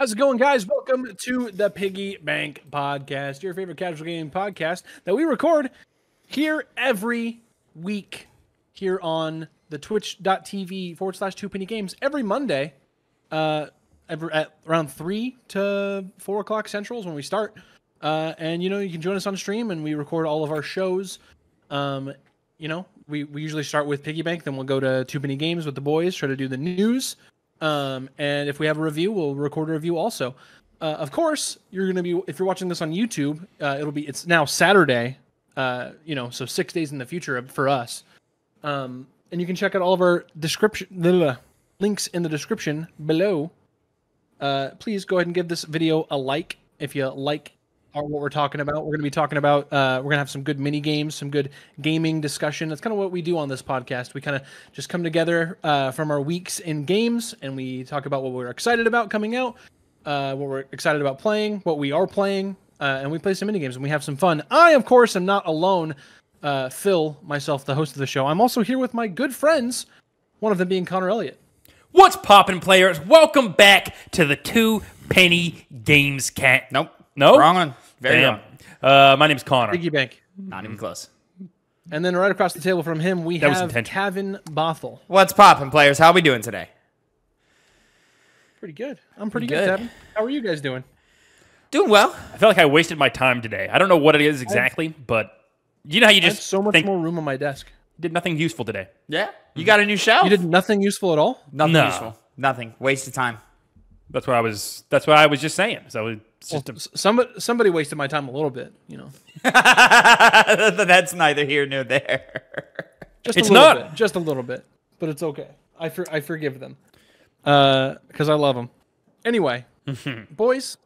How's it going, guys? Welcome to the Piggy Bank Podcast, your favorite casual game podcast that we record here every week here on the twitch.tv forward slash two penny games every Monday, uh, every, at around three to four o'clock centrals when we start. Uh, and you know, you can join us on stream and we record all of our shows. Um, you know, we, we usually start with Piggy Bank, then we'll go to Two Penny Games with the boys, try to do the news. Um, and if we have a review, we'll record a review also. Uh, of course, you're going to be if you're watching this on YouTube, uh, it'll be it's now Saturday. Uh, you know, so six days in the future for us. Um, and you can check out all of our description blah, links in the description below. Uh, please go ahead and give this video a like if you like our, what we're talking about. We're going to be talking about. Uh, we're going to have some good mini games, some good gaming discussion. That's kind of what we do on this podcast. We kind of just come together uh, from our weeks in games, and we talk about what we're excited about coming out, uh, what we're excited about playing, what we are playing, uh, and we play some mini games and we have some fun. I, of course, am not alone. Uh, Phil, myself, the host of the show. I'm also here with my good friends. One of them being Connor Elliott. What's poppin', players? Welcome back to the Two Penny Games Cat. Nope. No? Wrong one. Very Damn. wrong. Uh, my name's Connor. Piggy Bank. Not even close. And then right across the table from him, we That was have intentional. Tavin Bothel. What's poppin', players? How are we doing today? Pretty good. I'm pretty Good. good, Kevin. How are you guys doing? Doing well. I feel like I wasted my time today. I don't know what it is exactly, but you know how you I have just so much think more room on my desk. did nothing useful today. Yeah. You got a new shelf? You did nothing useful at all. Nothing No. useful. Nothing. Waste of time. That's what I was. That's what I was just saying. So it's just a, S- Somebody, somebody wasted my time a little bit, you know. That's neither here nor there. Just It's a little not. bit, just a little bit, but it's okay. I for, I forgive them, uh, because I love them. Anyway, boys,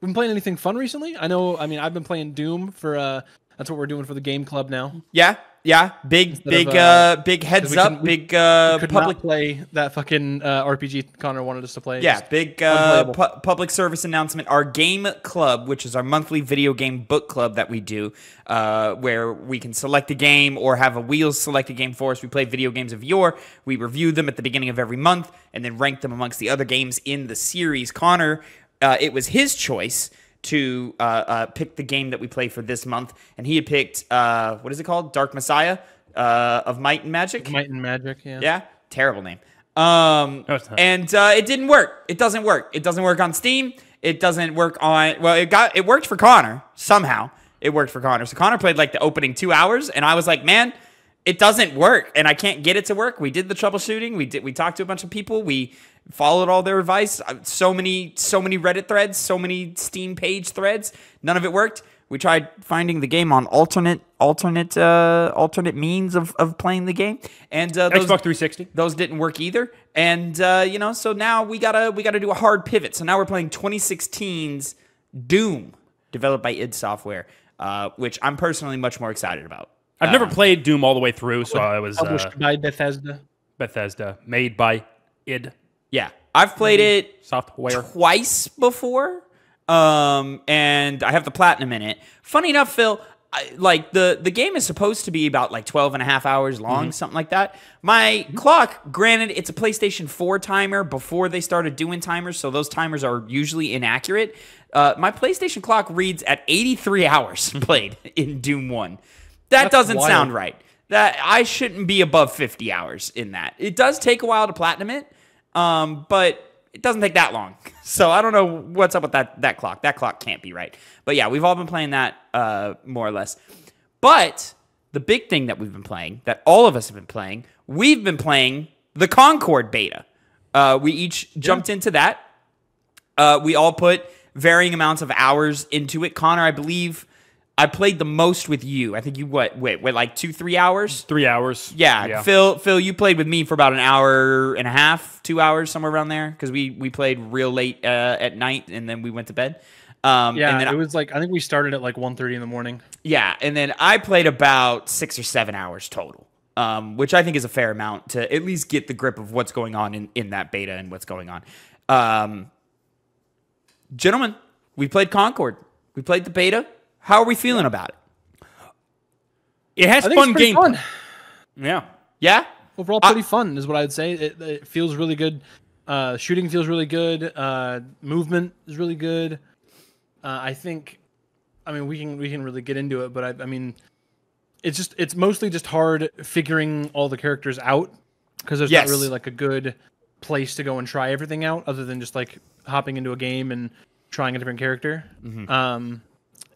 been playing anything fun recently? I know. I mean, I've been playing Doom for. Uh, that's what we're doing for the game club now. yeah. Yeah. Big, big, of, uh, uh, big heads up. big, uh, public. play that fucking uh, RPG Connor wanted us to play. Yeah, Just big uh, pu- public service announcement. Our game club, which is our monthly video game book club that we do, uh, where we can select a game or have a wheels select a game for us. We play video games of yore. We review them at the beginning of every month and then rank them amongst the other games in the series. Connor, uh, it was his choice to uh, uh, pick the game that we play for this month, and he had picked uh, what is it called? Dark Messiah uh, of Might and Magic. Might and Magic. Yeah. Yeah, terrible name. Um, No, and uh, it didn't work. It doesn't work. It doesn't work on Steam. It doesn't work on. Well, it got it worked for Connor somehow. It worked for Connor. So Connor played like the opening two hours, and I was like, man, it doesn't work, and I can't get it to work. We did the troubleshooting. We did. We talked to a bunch of people. We followed all their advice. Uh, So many, so many Reddit threads, so many Steam page threads. None of it worked. We tried finding the game on alternate, alternate, uh, alternate means of, of playing the game, and uh, those, Xbox 360. those didn't work either. And uh, you know, so now we gotta we gotta do a hard pivot. So now we're playing 2016's Doom, developed by id Software, uh, which I'm personally much more excited about. I've never played Doom all the way through, so I was uh, Published by Bethesda. Bethesda, made by id Yeah, I've played it Software. twice before, um, and I have the platinum in it. Funny enough, Phil, I, like the the game is supposed to be about like 12 and a half hours long, something like that. My clock, granted, it's a PlayStation 4 timer before they started doing timers, so those timers are usually inaccurate. Uh, my PlayStation clock reads at 83 hours played in Doom 1. That That's doesn't wild. sound right. That I shouldn't be above 50 hours in that. It does take a while to platinum it, um, but it doesn't take that long. So I don't know what's up with that that clock. That clock can't be right. But yeah, we've all been playing that uh, more or less. But the big thing that we've been playing, that all of us have been playing, we've been playing the Concord beta. Uh, we each jumped into that. Uh, we all put varying amounts of hours into it. Connor, I believe I played the most with you. I think you what wait, wait like two, three hours? Three hours. Yeah, Phil. Phil, you played with me for about an hour and a half, two hours, somewhere around there, because we we played real late uh, at night, and then we went to bed. Um, Yeah, and then it I- was like I think we started at like 1.30 in the morning. yeah, and then I played about six or seven hours total, um, which I think is a fair amount to at least get the grip of what's going on in, in that beta and what's going on. Um, gentlemen, we played Concord. We played the beta. How are we feeling about it? It has I think fun it's pretty fun. Yeah. Yeah? Overall, pretty fun is what I'd say. It, it feels really good. Uh, shooting feels really good. Uh, movement is really good. Uh, I think, I mean, we can we can really get into it, but I, I mean, it's just it's mostly just hard figuring all the characters out because there's Yes. not really like a good place to go and try everything out other than just like hopping into a game and trying a different character. Mm-hmm. Um,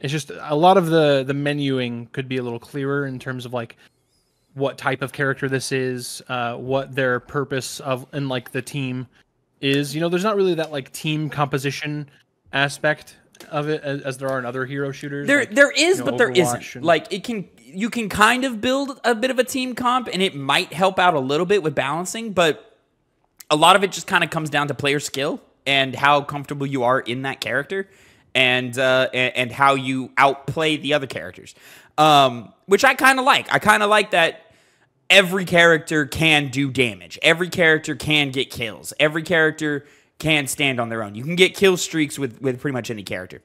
it's just a lot of the the menuing could be a little clearer in terms of like what type of character this is, uh, what their purpose of and like the team is. You know, there's not really that like team composition aspect of it as, as there are in other hero shooters. There, like, there is, you know, but there Overwatch isn't. and- Like it can, you can kind of build a bit of a team comp, and it might help out a little bit with balancing. But a lot of it just kind of comes down to player skill and how comfortable you are in that character, and uh, and, how you outplay the other characters. Um, which I kind of like. I kind of like that every character can do damage. Every character can get kills. Every character can stand on their own. You can get kill streaks with with pretty much any character.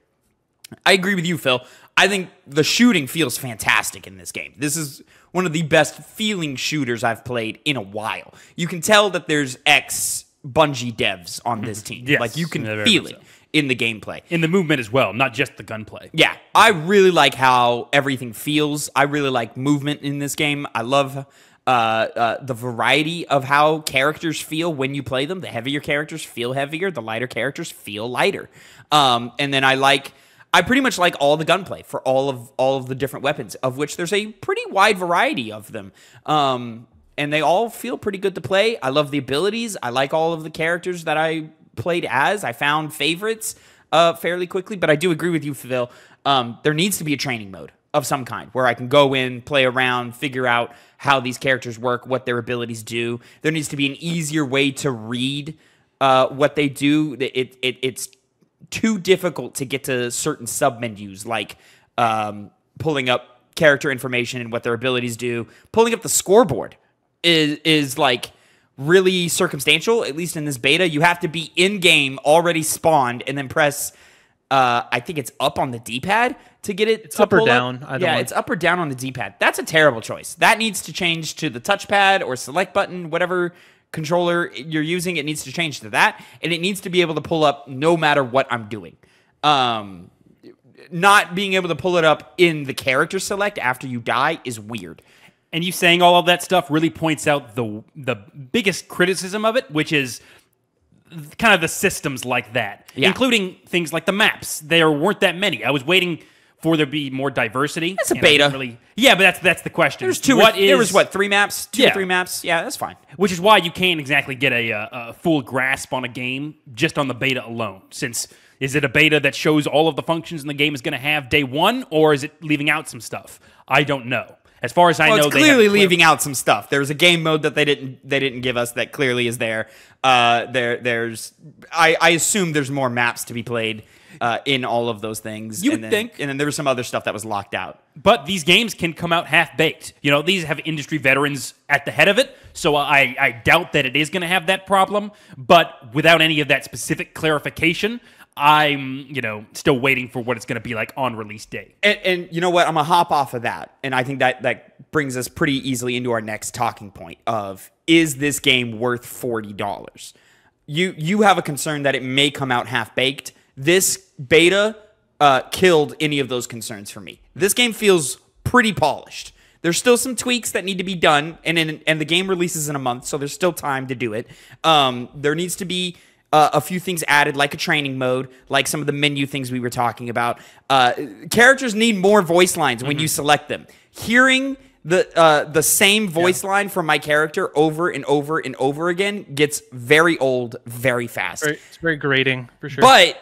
I agree with you, Phil. I think the shooting feels fantastic in this game. This is one of the best feeling shooters I've played in a while. You can tell that there's ex Bungie devs on this team. Yes, like you can feel it so. In the gameplay. In the movement as well, not just the gunplay. Yeah, I really like how everything feels. I really like movement in this game. I love uh, uh, the variety of how characters feel when you play them. The heavier characters feel heavier. The lighter characters feel lighter. Um, and then I like. I pretty much like all the gunplay for all of all of the different weapons, of which there's a pretty wide variety of them. Um, and they all feel pretty good to play. I love the abilities. I like all of the characters that I played as. I found favorites uh, fairly quickly, but I do agree with you, Phil. Um, there needs to be a training mode of some kind where I can go in, play around, figure out how these characters work, what their abilities do. There needs to be an easier way to read uh, what they do. It, it it's too difficult to get to certain sub menus like um, pulling up character information and what their abilities do. Pulling up the scoreboard is is like really circumstantial. At least in this beta, you have to be in game already spawned and then press. Uh, I think it's up on the D-pad to get it. to up or down, either yeah, it's up or down on the D-pad. That's a terrible choice. That needs to change to the touchpad or select button, whatever controller you're using. It needs to change to that, and it needs to be able to pull up no matter what I'm doing. Um, not being able to pull it up in the character select after you die is weird. And you saying all of that stuff really points out the the biggest criticism of it, which is kind of the systems like that, Yeah. including things like the maps. There weren't that many. I was waiting for there to be more diversity. That's a and I didn't beta. Really, yeah, but that's that's the question. There's two. What there is- was what three maps, two or Yeah. three maps. Yeah, that's fine. which is why you can't exactly get a, uh, a full grasp on a game just on the beta alone. Since is it a beta that shows all of the functions in the game is going to have day one, or is it leaving out some stuff? I don't know. As far as I Well, know, it's clearly clear- leaving out some stuff. There's a game mode that they didn't they didn't give us that clearly is there. Uh, there there's I, I assume there's more maps to be played uh, in all of those things. You and then, think. and then there was some other stuff that was locked out. But these games can come out half baked. You know, these have industry veterans at the head of it, so I, I doubt that it is going to have that problem. But without any of that specific clarification, I'm, you know, still waiting for what it's going to be like on release day. And, and you know what? I'm gonna hop off of that, and I think that that brings us pretty easily into our next talking point of is this game worth forty dollars? You you have a concern that it may come out half baked. This beta uh, killed any of those concerns for me. This game feels pretty polished. There's still some tweaks that need to be done, and in, and the game releases in a month, so there's still time to do it. Um, there needs to be uh, a few things added, like a training mode, like some of the menu things we were talking about. Uh, characters need more voice lines when you select them. Hearing the uh, the same voice line from my character over and over and over again gets very old very fast. It's very grating for sure. But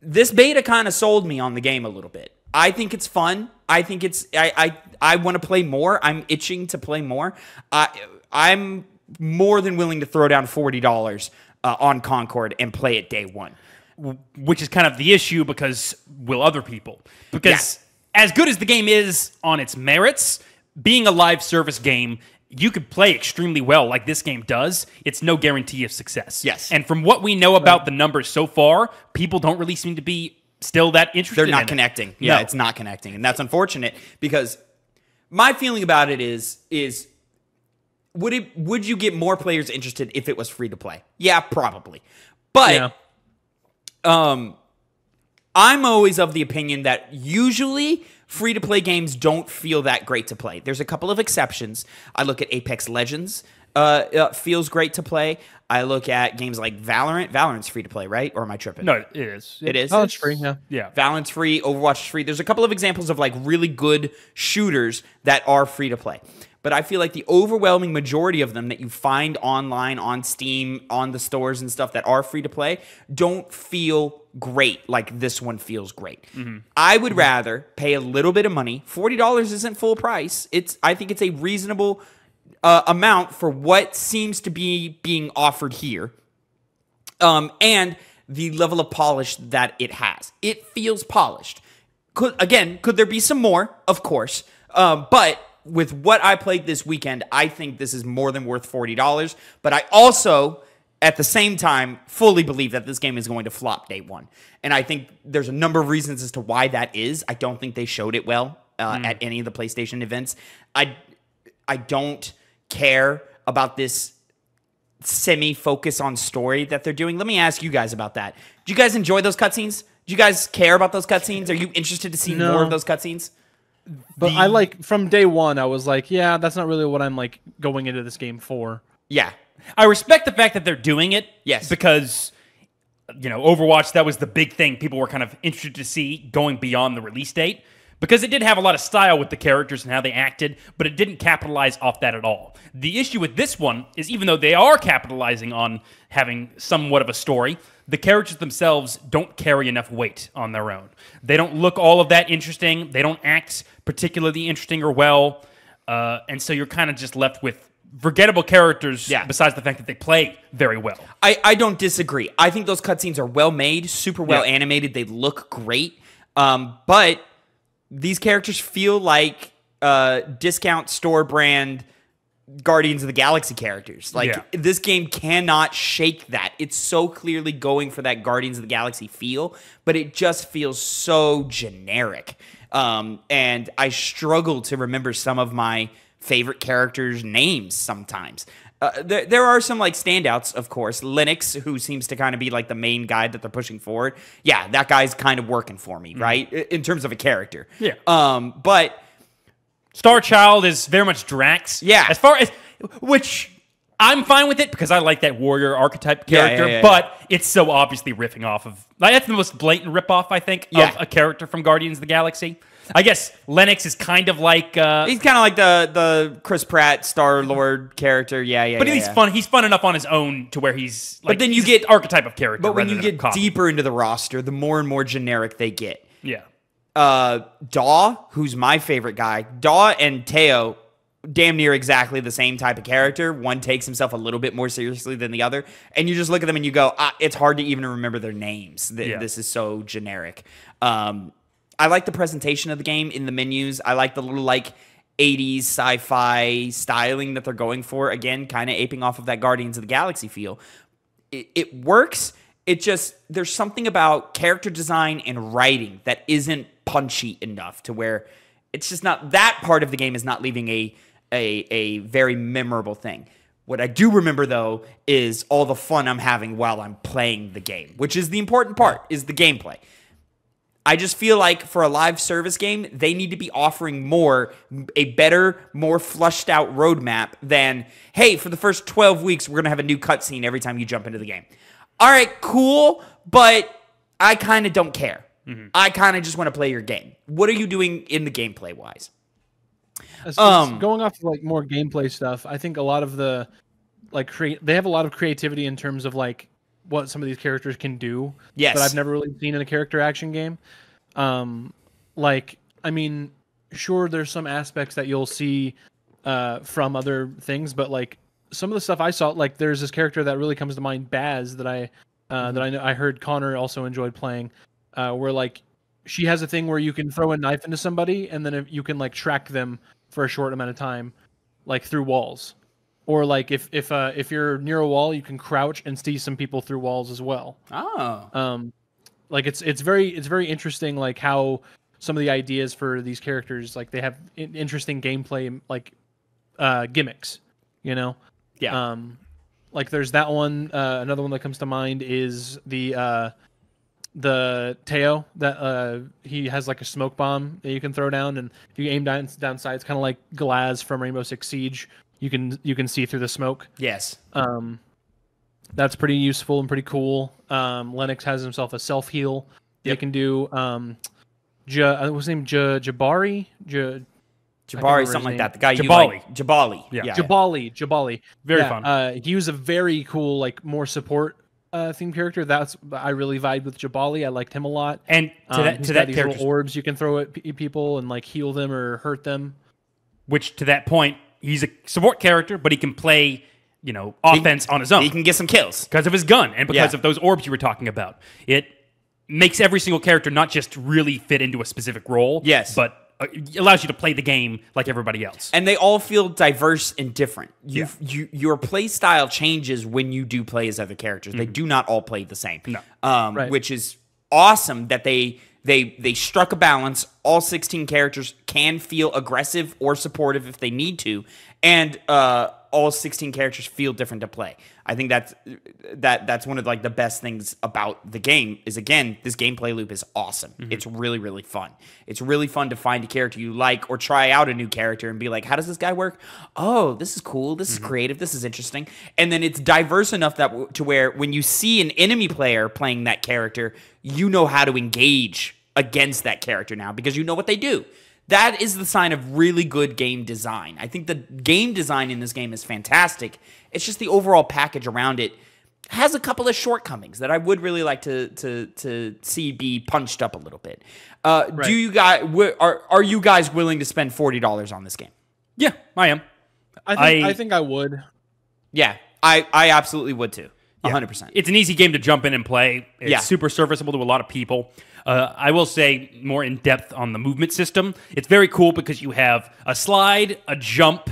this beta kind of sold me on the game a little bit. I think it's fun. I think it's I I, I want to play more. I'm itching to play more. I I'm more than willing to throw down forty dollars uh, on Concord and play it day one. which is kind of the issue because will other people? Because as good as the game is on its merits, being a live service game, you could play extremely well like this game does. It's no guarantee of success. Yes. And from what we know about the numbers so far, people don't really seem to be still that interested They're not it. connecting. Yeah, No. it's not connecting, and that's unfortunate because my feeling about it is is would it would you get more players interested if it was free to play? Yeah, probably. But Yeah. um I'm always of the opinion that usually free to play games don't feel that great to play. There's a couple of exceptions. I look at Apex Legends, uh, uh feels great to play. I look at games like Valorant. Valorant's free to play, right? Or am I tripping? No, it is. it is. Oh, it's free. Yeah. Yeah. Valorant's free, Overwatch is free. There's a couple of examples of like really good shooters that are free to play. But I feel like the overwhelming majority of them that you find online, on Steam, on the stores and stuff that are free to play don't feel great like this one feels great. I would rather pay a little bit of money. $40 isn't full price. It's I think it's a reasonable uh, amount for what seems to be being offered here um, and the level of polish that it has. It feels polished. Could again, could there be some more? Of course, um, but with what I played this weekend, I think this is more than worth forty dollars. But I also, at the same time, fully believe that this game is going to flop day one, and I think there's a number of reasons as to why that is. I don't think they showed it well uh, at any of the PlayStation events. I I don't care about this semi focus on story that they're doing. Let me ask you guys about that. Do you guys enjoy those cutscenes? Do you guys care about those cutscenes? Are you interested to see No. more of those cutscenes? But I like from day one, I was like, yeah, that's not really what I'm like going into this game for. Yeah. I respect the fact that they're doing it. Yes. Because you know, Overwatch that was the big thing people were kind of interested to see going beyond the release date because it did have a lot of style with the characters and how they acted, but it didn't capitalize off that at all. The issue with this one is even though they are capitalizing on having somewhat of a story, the characters themselves don't carry enough weight on their own. They don't look all of that interesting. They don't act particularly interesting or well. Uh, and so you're kind of just left with forgettable characters Yeah. besides the fact that they play very well. I, I don't disagree. I think those cutscenes are well made, super well Yeah. animated. They look great. Um, but these characters feel like uh, discount store brand Guardians of the Galaxy characters. Like Yeah. this game cannot shake that. It's so clearly going for that Guardians of the Galaxy feel, but it just feels so generic. Um, and I struggle to remember some of my favorite characters' names sometimes. Uh, there, there are some like standouts, of course. Lennox, who seems to kind of be like the main guy that they're pushing forward. Yeah, that guy's kind of working for me, right? In terms of a character. Yeah. Um, but Star Child is very much Drax. Yeah. As far as which I'm fine with it because I like that warrior archetype Yeah, yeah, character, yeah, yeah. but it's so obviously riffing off of like that's the most blatant ripoff I think of a character from Guardians of the Galaxy. I guess Lennox is kind of like uh he's kind of like the the Chris Pratt Star Lord character. Yeah, yeah. but yeah, he's fun. He's fun enough on his own to where he's like then you get- archetype of character. But when you get deeper into the roster, the more and more generic they get. yeah. Uh, Daw, who's my favorite guy, Daw and Teo, damn near exactly the same type of character. One takes himself a little bit more seriously than the other, and you just look at them and you go, ah, it's hard to even remember their names. Th- Yeah. This is so generic. Um, I like the presentation of the game in the menus. I like the little like. 80s sci-fi styling that they're going for again kind of aping off of that Guardians of the Galaxy feel it, it works. It just there's something about character design and writing that isn't punchy enough to where it's just not that part of the game is not leaving a a a very memorable thing. What I do remember though is all the fun I'm having while I'm playing the game, which is the important part is the gameplay. I just feel like for a live service game, they need to be offering more, a better, more flushed out roadmap than, hey, for the first 12 weeks, we're going to have a new cutscene every time you jump into the game. All right, cool, but I kind of don't care. I kind of just want to play your game. What are you doing in the gameplay wise? As- as Um, going off of, like more gameplay stuff, I think a lot of the like create they have a lot of creativity in terms of like what some of these characters can do. Yes. That I've never really seen in a character action game. Um, like I mean, sure, there's some aspects that you'll see uh, from other things, but like some of the stuff I saw, like there's this character that really comes to mind, Bazz, that I uh, that I know I heard Connor also enjoyed playing, uh, where like she has a thing where you can throw a knife into somebody and then you can like track them for a short amount of time, like through walls, or like if if uh, if you're near a wall, you can crouch and see some people through walls as well Oh. um like it's it's very it's very interesting like how some of the ideas for these characters like they have in- interesting gameplay like uh gimmicks You know, Yeah. um, like there's that one. Uh, another one that comes to mind is the uh, the Teo that uh, he has like a smoke bomb that you can throw down, and if you aim down down sights, kind of like Glaz from Rainbow Six Siege. You can you can see through the smoke. yes. Um, that's pretty useful and pretty cool. Um, Lennox has himself a self heal. They can do. Um, ja, uh, what's his name? Ja, Jabari. Ja, Jabari, something like that. The guy you Jabali. like. Jabali. Yeah. yeah. Jabali. Jabali. Very Yeah, fun. Uh, he was a very cool, like more support uh, themed character. That's I really vibed with Jabali. I liked him a lot. And to Um, that to that these character, little orbs you can throw at pe- people and like heal them or hurt them. which to that point, he's a support character, but he can play, you know, offense on his own He can get some kills. because of his gun and because Yeah. of those orbs you were talking about. It makes every single character not just really fit into a specific role, Yes. but it allows you to play the game like everybody else. and they all feel diverse and different. You, you, your play style changes when you do play as other characters. They do not all play the same. No. um, Right. which is awesome that they they they struck a balance. All sixteen characters can feel aggressive or supportive if they need to, and uh, all sixteen characters feel different to play. I think that's that that's one of like the best things about the game is again this gameplay loop is awesome. Mm-hmm. It's really really fun. It's really fun to find a character you like or try out a new character and be like, how does this guy work? Oh, this is cool. This is mm-hmm. creative. This is interesting. And then it's diverse enough that w- to where when you see an enemy player playing that character, you know how to engage against that character now because you know what they do. That is the sign of really good game design. I think the game design in this game is fantastic. It's just the overall package around it has a couple of shortcomings that I would really like to to to see be punched up a little bit. Uh, Right. Do you guys wi- are are you guys willing to spend forty dollars on this game? yeah, I am. I think I, I- think I would. Yeah, I I absolutely would too. A hundred percent. It's an easy game to jump in and play. It's Yeah. super serviceable to a lot of people. Uh, I will say more in depth on the movement system. It's very cool because you have a slide, a jump,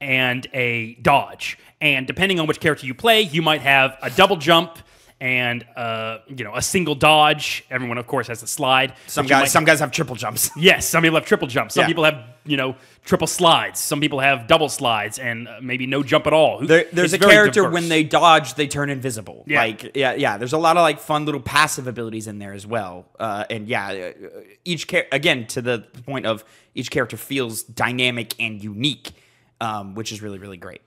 and a dodge. And depending on which character you play, you might have a double jump and uh, you know a single dodge. Everyone, of course, has a slide. Some guys might- some guys have triple jumps. Yes, some people have triple jumps. Some Yeah. people have, you know, triple slides. Some people have double slides and uh, maybe no jump at all. There, there's it's a character diverse. when they dodge, they turn invisible. Yeah. Like yeah, yeah. There's a lot of like fun little passive abilities in there as well. Uh, and yeah, uh, each char- again to the point of each character feels dynamic and unique, um, which is really really great.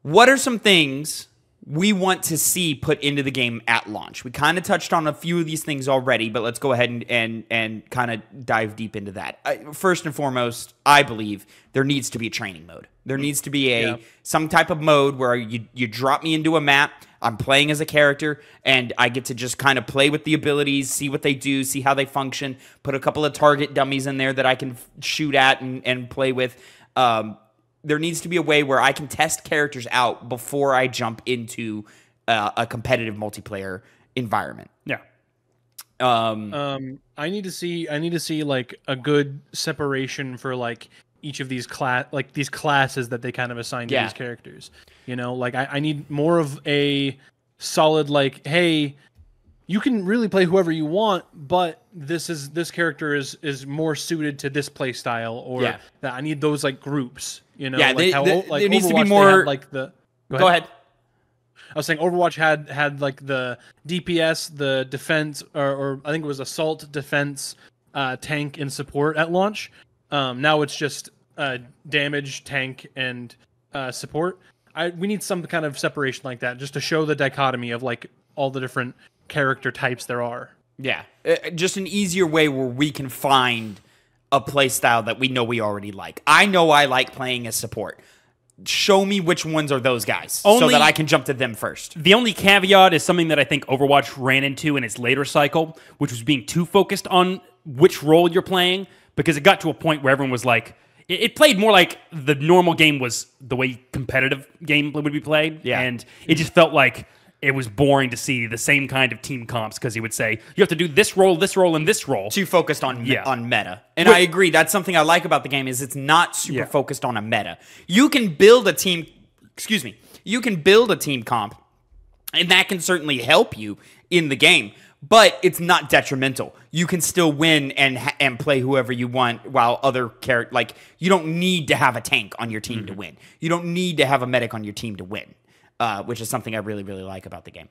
What are some things we want to see put into the game at launch? We kind of touched on a few of these things already, but let's go ahead and and, and kind of dive deep into that. I, first and foremost, I believe there needs to be a training mode. There needs to be a Yeah. some type of mode where you you drop me into a map. I'm playing as a character, and I get to just kind of play with the abilities, see what they do, see how they function. Put a couple of target dummies in there that I can shoot at and, and play with. Um, there needs to be a way where I can test characters out before I jump into uh, a competitive multiplayer environment. yeah. Um, Um, I need to see. I need to see like a good separation for like each of these class, like these classes that they kind of assign to Yeah. these characters. You know, like I, I need more of a solid like, hey, you can really play whoever you want, but this is this character is is more suited to this play style, or Yeah. that I need those like groups. You know, Yeah, like they- how, they- like there needs to be more- had, like the. go ahead. I was saying Overwatch had had like the DPS, the defense, or, or I think it was assault, defense, uh, tank, and support at launch. Um, now it's just uh, damage, tank, and uh, support. I we need some kind of separation like that just to show the dichotomy of like all the different character types there are. Yeah, Uh, just an easier way where we can find a play style that we know we already like. I know I like playing as support. Show me which ones are those guys so that I can jump to them first. The only caveat is something that I think Overwatch ran into in its later cycle, which was being too focused on which role you're playing, because it got to a point where everyone was like, it, it played more like the normal game was the way competitive game would be played, Yeah. and it just felt like it was boring to see the same kind of team comps because he would say you have to do this role, this role, and this role. Too focused on Yeah. on meta, and I agree. That's something I like about the game is it's not super Yeah. focused on a meta. You can build a team. Excuse me. You can build a team comp, and that can certainly help you in the game. but it's not detrimental. You can still win and ha- and play whoever you want while other character like you don't need to have a tank on your team Mm-hmm. to win. You don't need to have a medic on your team to win. Uh, which is something I really really like about the game.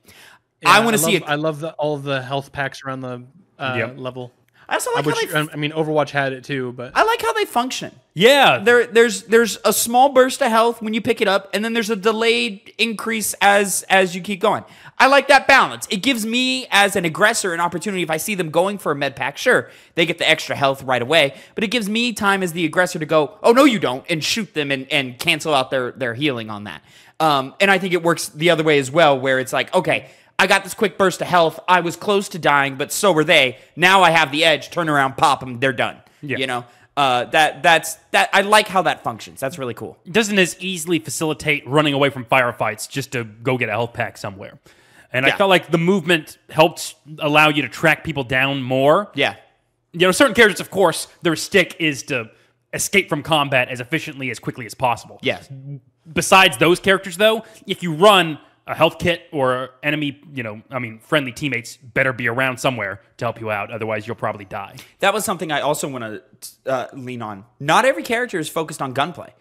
I want to see love- it. I love the, all the health packs around the uh, Yep. level. I also I, like how they I mean, Overwatch had it too, but I like how they function. Yeah, There, there's there's a small burst of health when you pick it up, and then there's a delayed increase as as you keep going. I like that balance. It gives me as an aggressor an opportunity. If I see them going for a med pack, sure, they get the extra health right away, but it gives me time as the aggressor to go, oh no, you don't, and shoot them and, and cancel out their their healing on that. Um, and I think it works the other way as well, where it's like, okay, I got this quick burst of health. I was close to dying, but so were they. Now I have the edge. Turn around, pop them. They're done. Yeah. You know, uh, that that's that. I like how that functions. That's really cool. doesn't as easily facilitate running away from firefights just to go get a health pack somewhere. And I felt like the movement helped allow you to track people down more. Yeah. You know, certain characters, of course, their stick is to escape from combat as efficiently as quickly as possible. Yes. Besides those characters, though, if you run a health kit or enemy, you know, I mean, friendly teammates better be around somewhere to help you out. Otherwise, you'll probably die. That was something I also want to uh, lean on. Not every character is focused on gunplay.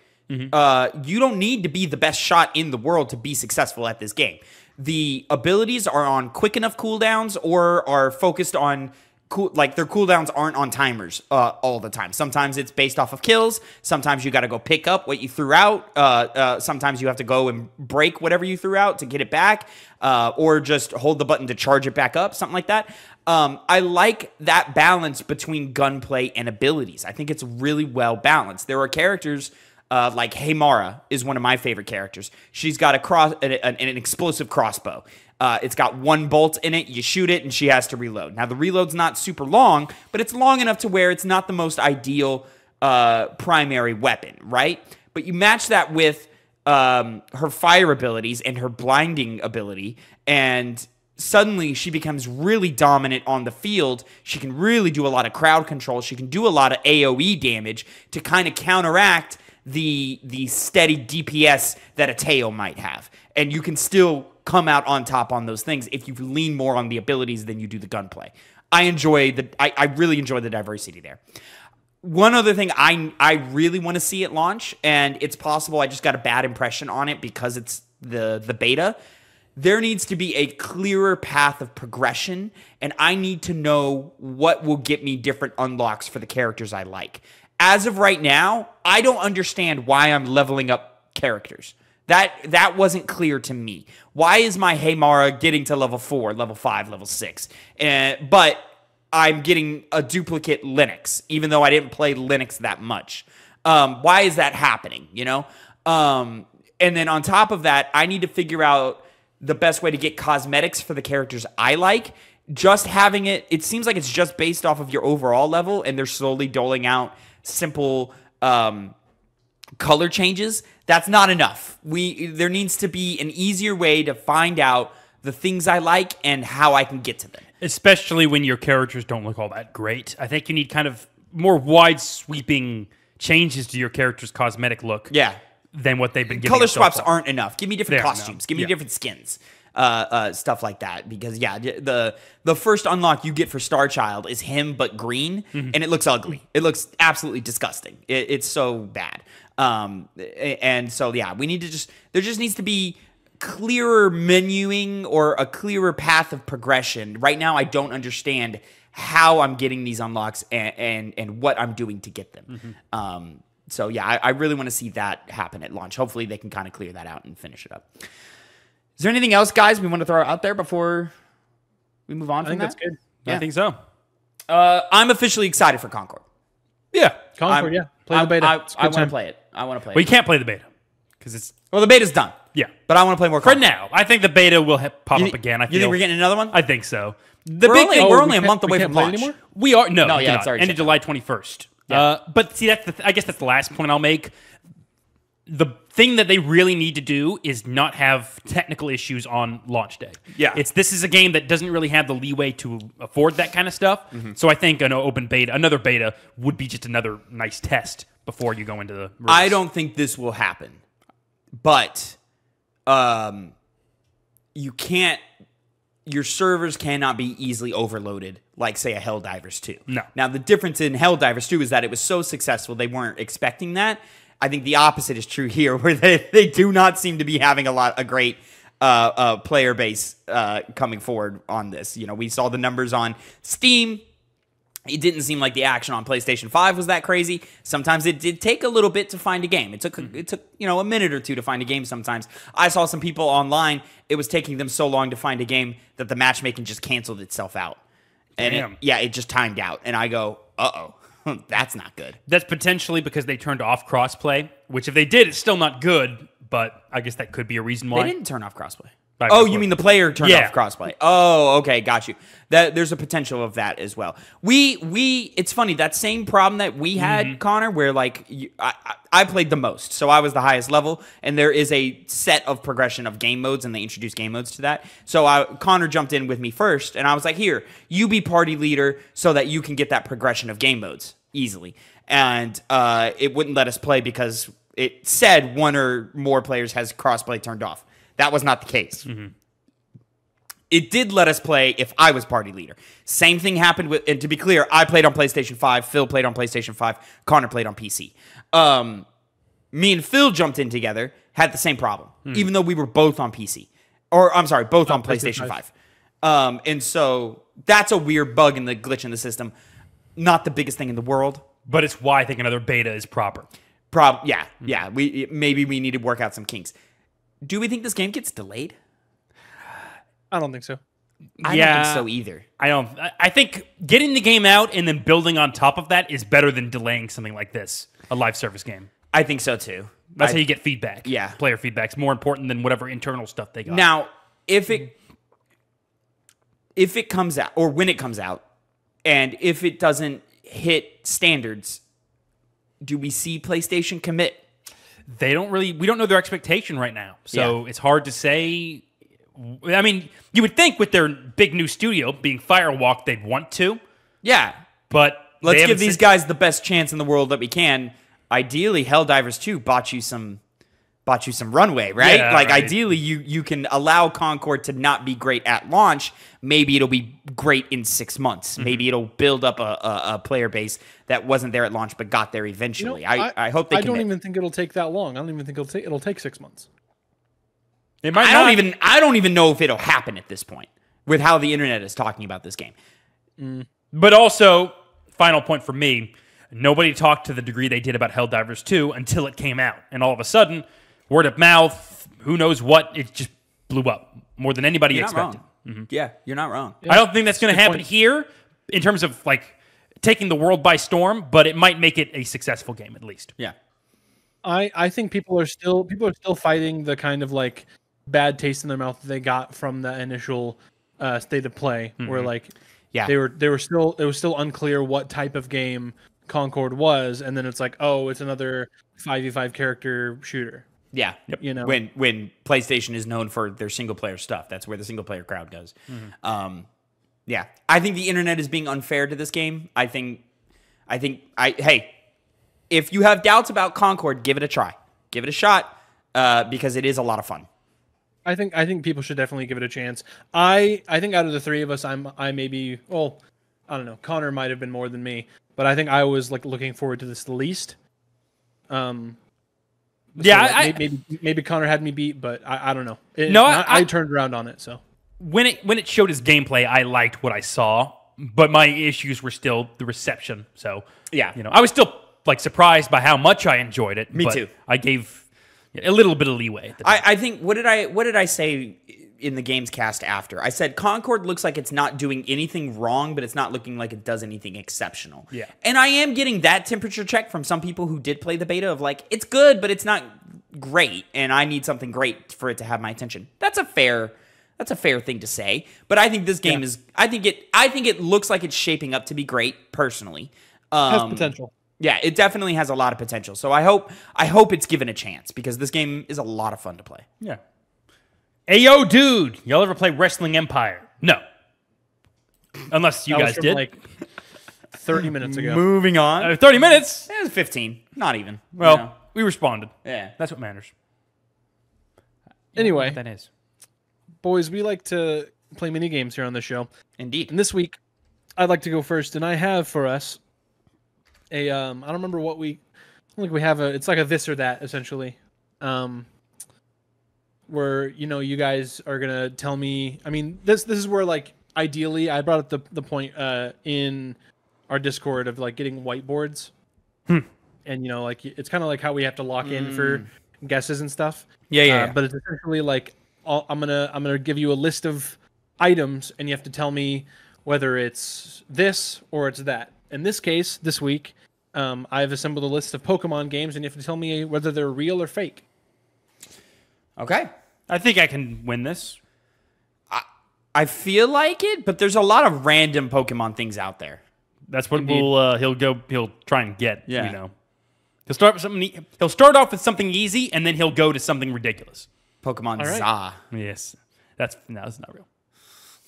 Uh, you don't need to be the best shot in the world to be successful at this game. The abilities are on quick enough cooldowns or are focused on cool, like their cooldowns aren't on timers uh, all the time. Sometimes it's based off of kills. Sometimes you got to go pick up what you threw out. Uh, uh, sometimes you have to go and break whatever you threw out to get it back, uh, or just hold the button to charge it back up, something like that. Um, I like that balance between gunplay and abilities. I think it's really well balanced. There are characters uh, like Haymara is one of my favorite characters. She's got a cross, an, an, explosive crossbow. Uh, it's got one bolt in it. You shoot it, and she has to reload. Now the reload's not super long, but it's long enough to where it's not the most ideal uh, primary weapon, right? But you match that with um, her fire abilities and her blinding ability, and suddenly she becomes really dominant on the field. She can really do a lot of crowd control. She can do a lot of AoE damage to kind of counteract the the steady DPS that a Teo might have. And you can still come out on top on those things if you lean more on the abilities than you do the gunplay. I enjoy the I, I really enjoy the diversity there. One other thing I I really want to see at launch, and it's possible I just got a bad impression on it because it's the the beta. There needs to be a clearer path of progression, and I need to know what will get me different unlocks for the characters I like. As of right now, I don't understand why I'm leveling up characters. That that wasn't clear to me. Why is my Haymara getting to level four, level five, level six? Uh, but I'm getting a duplicate Lennox, even though I didn't play Lennox that much. Um, why is that happening? You know, um, and then on top of that, I need to figure out the best way to get cosmetics for the characters I like. Just having it, it seems like it's just based off of your overall level, and they're slowly doling out simple um, color changes. That's not enough. We there needs to be an easier way to find out the things I like and how I can get to them. especially when your characters don't look all that great. I think you need kind of more wide sweeping changes to your character's cosmetic look. Yeah. Than what they've been giving. color so swaps far. aren't enough. Give me different They aren't, costumes. no. Give me Yeah. different skins. Uh, uh, stuff like that. Because yeah, the the first unlock you get for Star Child is him but green, Mm-hmm. and it looks ugly. It looks absolutely disgusting. It, it's so bad. Um, and so yeah, we need to just there just needs to be clearer menuing or a clearer path of progression. Right now, I don't understand how I'm getting these unlocks and and, and what I'm doing to get them. Mm-hmm. Um, so yeah, I, I really want to see that happen at launch. Hopefully, they can kind of clear that out and finish it up. Is there anything else, guys, we want to throw out there before we move on I from think that? that's good. Yeah. I think so. Uh, I'm officially excited for Concord. Yeah. Concord, I'm- yeah. Play I, the beta. I, It's a I good want to play it. I want to play Well, you can't play the beta because it's Well, the beta's done. yeah. But I want to play more. For Concord. now, I think the beta will ha- pop You, up again. I you think we're getting another one? I think so. The we're big only, thing we're Oh, only we a can't- month we away can't from play launch. anymore? We are no, No, yeah, cannot. it's already end of. July twenty first. Yeah. Uh, but see, that's the th- I guess that's the last point I'll make. The thing that they really need to do is not have technical issues on launch day. Yeah. it's this is a game that doesn't really have the leeway to afford that kind of stuff. Mm-hmm. So I think an open beta, another beta, would be just another nice test before you go into the. Release. I don't think this will happen, but um, you can't your servers cannot be easily overloaded like say a Helldivers 2. No. Now the difference in Helldivers 2 is that it was so successful they weren't expecting that. I think the opposite is true here where they, they do not seem to be having a lot a great uh, uh, player base uh, coming forward on this. You know, we saw the numbers on Steam it didn't seem like the action on PlayStation 5 was that crazy. Sometimes it did take a little bit to find a game. It took it took, you know, a minute or two to find a game sometimes. I saw some people online, it was taking them so long to find a game that the matchmaking just canceled itself out. And it- yeah, it just timed out. And I go, "Uh-oh. That's not good." That's potentially because they turned off crossplay, which if they did, it's still not good. But I guess that could be a reason why. They didn't turn off crossplay. Oh, you mean the player turned Yeah. off crossplay? Oh, okay, got you. That there's a potential of that as well. We we it's funny that same problem that we had, Mm-hmm. Connor, where like you, I, I I played the most, so I was the highest level, and there is a set of progression of game modes, and they introduced game modes to that. So I, Connor jumped in with me first, and I was like, "Here, you be party leader, so that you can get that progression of game modes easily." And uh, it wouldn't let us play because it said one or more players has crossplay turned off. That was not the case. It did let us play if I was party leader. Same thing happened with, and to be clear, I played on PlayStation 5, Phil played on PlayStation 5, Connor played on PC. Um, me and Phil jumped in together, had the same problem, even though we were both on PC. Or, I'm sorry, both on PlayStation PlayStation 5. Um, and so that's a weird bug in the glitch in the system. Not the biggest thing in the world. but it's why I think another beta is proper. Prob yeah, yeah. We maybe we need to work out some kinks. Do we think this game gets delayed? I don't think so. I don't think so either. I don't. I- I think getting the game out and then building on top of that is better than delaying something like this, a live service game. I think so too. That's I- how you get feedback. Yeah. player feedback's more important than whatever internal stuff they got. Now, if it if it comes out or when it comes out, and if it doesn't hit standards, do we see PlayStation commit? They don't really. We don't know their expectation right now, so it's hard to say. I mean, you would think with their big new studio being Firewalk, they'd want to, Yeah. but Let's give these guys the best chance in the world that we can. Ideally, Helldivers 2 bought you some bought you some runway, right? Yeah, like right. ideally you you can allow Concord to not be great at launch. Maybe it'll be great in 6 months. Mm-hmm. Maybe it'll build up a, a, a player base that wasn't there at launch but got there You know, eventually. I, I, hope they I don't even think it'll take that long. I don't even think it'll take. It'll take six months. It might I not. don't even I don't even know if it'll happen at this point with how the internet is talking about this game. But also, final point for me: nobody talked to the degree they did about Helldivers 2 until it came out, and all of a sudden, word of mouth, who knows what, it just blew up more than anybody You're not expected. wrong. Yeah, you're not wrong. I don't think that's going to happen point. here in terms of like taking the world by storm, but it might make it a successful game at least. Yeah. I I think people are still people are still fighting the kind of like bad taste in their mouth that they got from the initial uh, state of play, where like Yeah. they were they were still it was still unclear what type of game Concord was, and then it's like oh it's another five v five character shooter. Yeah, You know. when when PlayStation is known for their single player stuff, that's where the single player crowd goes. Um, yeah, I think the internet is being unfair to this game. I think, I think, I hey, if you have doubts about Concord, give it a try, give it a shot, uh, because it is a lot of fun. I think I think people should definitely give it a chance. I I think out of the three of us, I'm I maybe well, I don't know. Connor might have been more than me, but I think I was like looking forward to this the least. Um. Yeah, so, I- like, maybe maybe Connor had me beat, but I, I don't know. It- No, I- I, I I- turned around on it. So When it when it showed his gameplay, I liked what I saw, but my issues were still the reception. So Yeah. you know, I was still like surprised by how much I enjoyed it. Me but too. I gave a little bit of leeway. At the time. I, I think what did I what did I say in the games cast after? I said Concord looks like it's not doing anything wrong, but it's not looking like it does anything exceptional. Yeah. And I am getting that temperature check from some people who did play the beta of like it's good, but it's not great, and I need something great for it to have my attention. That's a fair that's a fair thing to say. But I think this game Yeah. is I think it I think it looks like it's shaping up to be great personally. has Um, potential. yeah, it definitely has a lot of potential. So I hope I hope it's given a chance because this game is a lot of fun to play. yeah. Ayo, dude, y'all ever play Wrestling Empire? No. Unless you That was guys from, did. like thirty minutes ago. Moving on. Uh, Thirty minutes. It was 15, not even. you Well, know. we responded. yeah. That's what matters. Anyway, That is. boys, we like to play mini games here on the show. Indeed. And this week, I'd like to go first, and I have for us a um I don't remember what we I think we have a it's like a this or that essentially. Um where you know you guys are gonna tell me I mean this this is where like ideally I brought up the the point uh in our Discord of like getting whiteboards. And you know, like it's kind of like how we have to lock in for guesses and stuff. Yeah, yeah, Uh, yeah. but it's essentially like all, I'm gonna I'm gonna give you a list of items, and you have to tell me whether it's this or it's that. In this case, this week, um, I've assembled a list of Pokemon games, and you have to tell me whether they're real or fake. Okay. I think I can win this. I I feel like it, but there's a lot of random Pokemon things out there. That's what Indeed. we'll uh, he'll go he'll try and get. Yeah. You know, he'll start with something. He'll start off with something easy, and then he'll go to something ridiculous. Pokemon All right. Za. Yes, that's no, that's not real.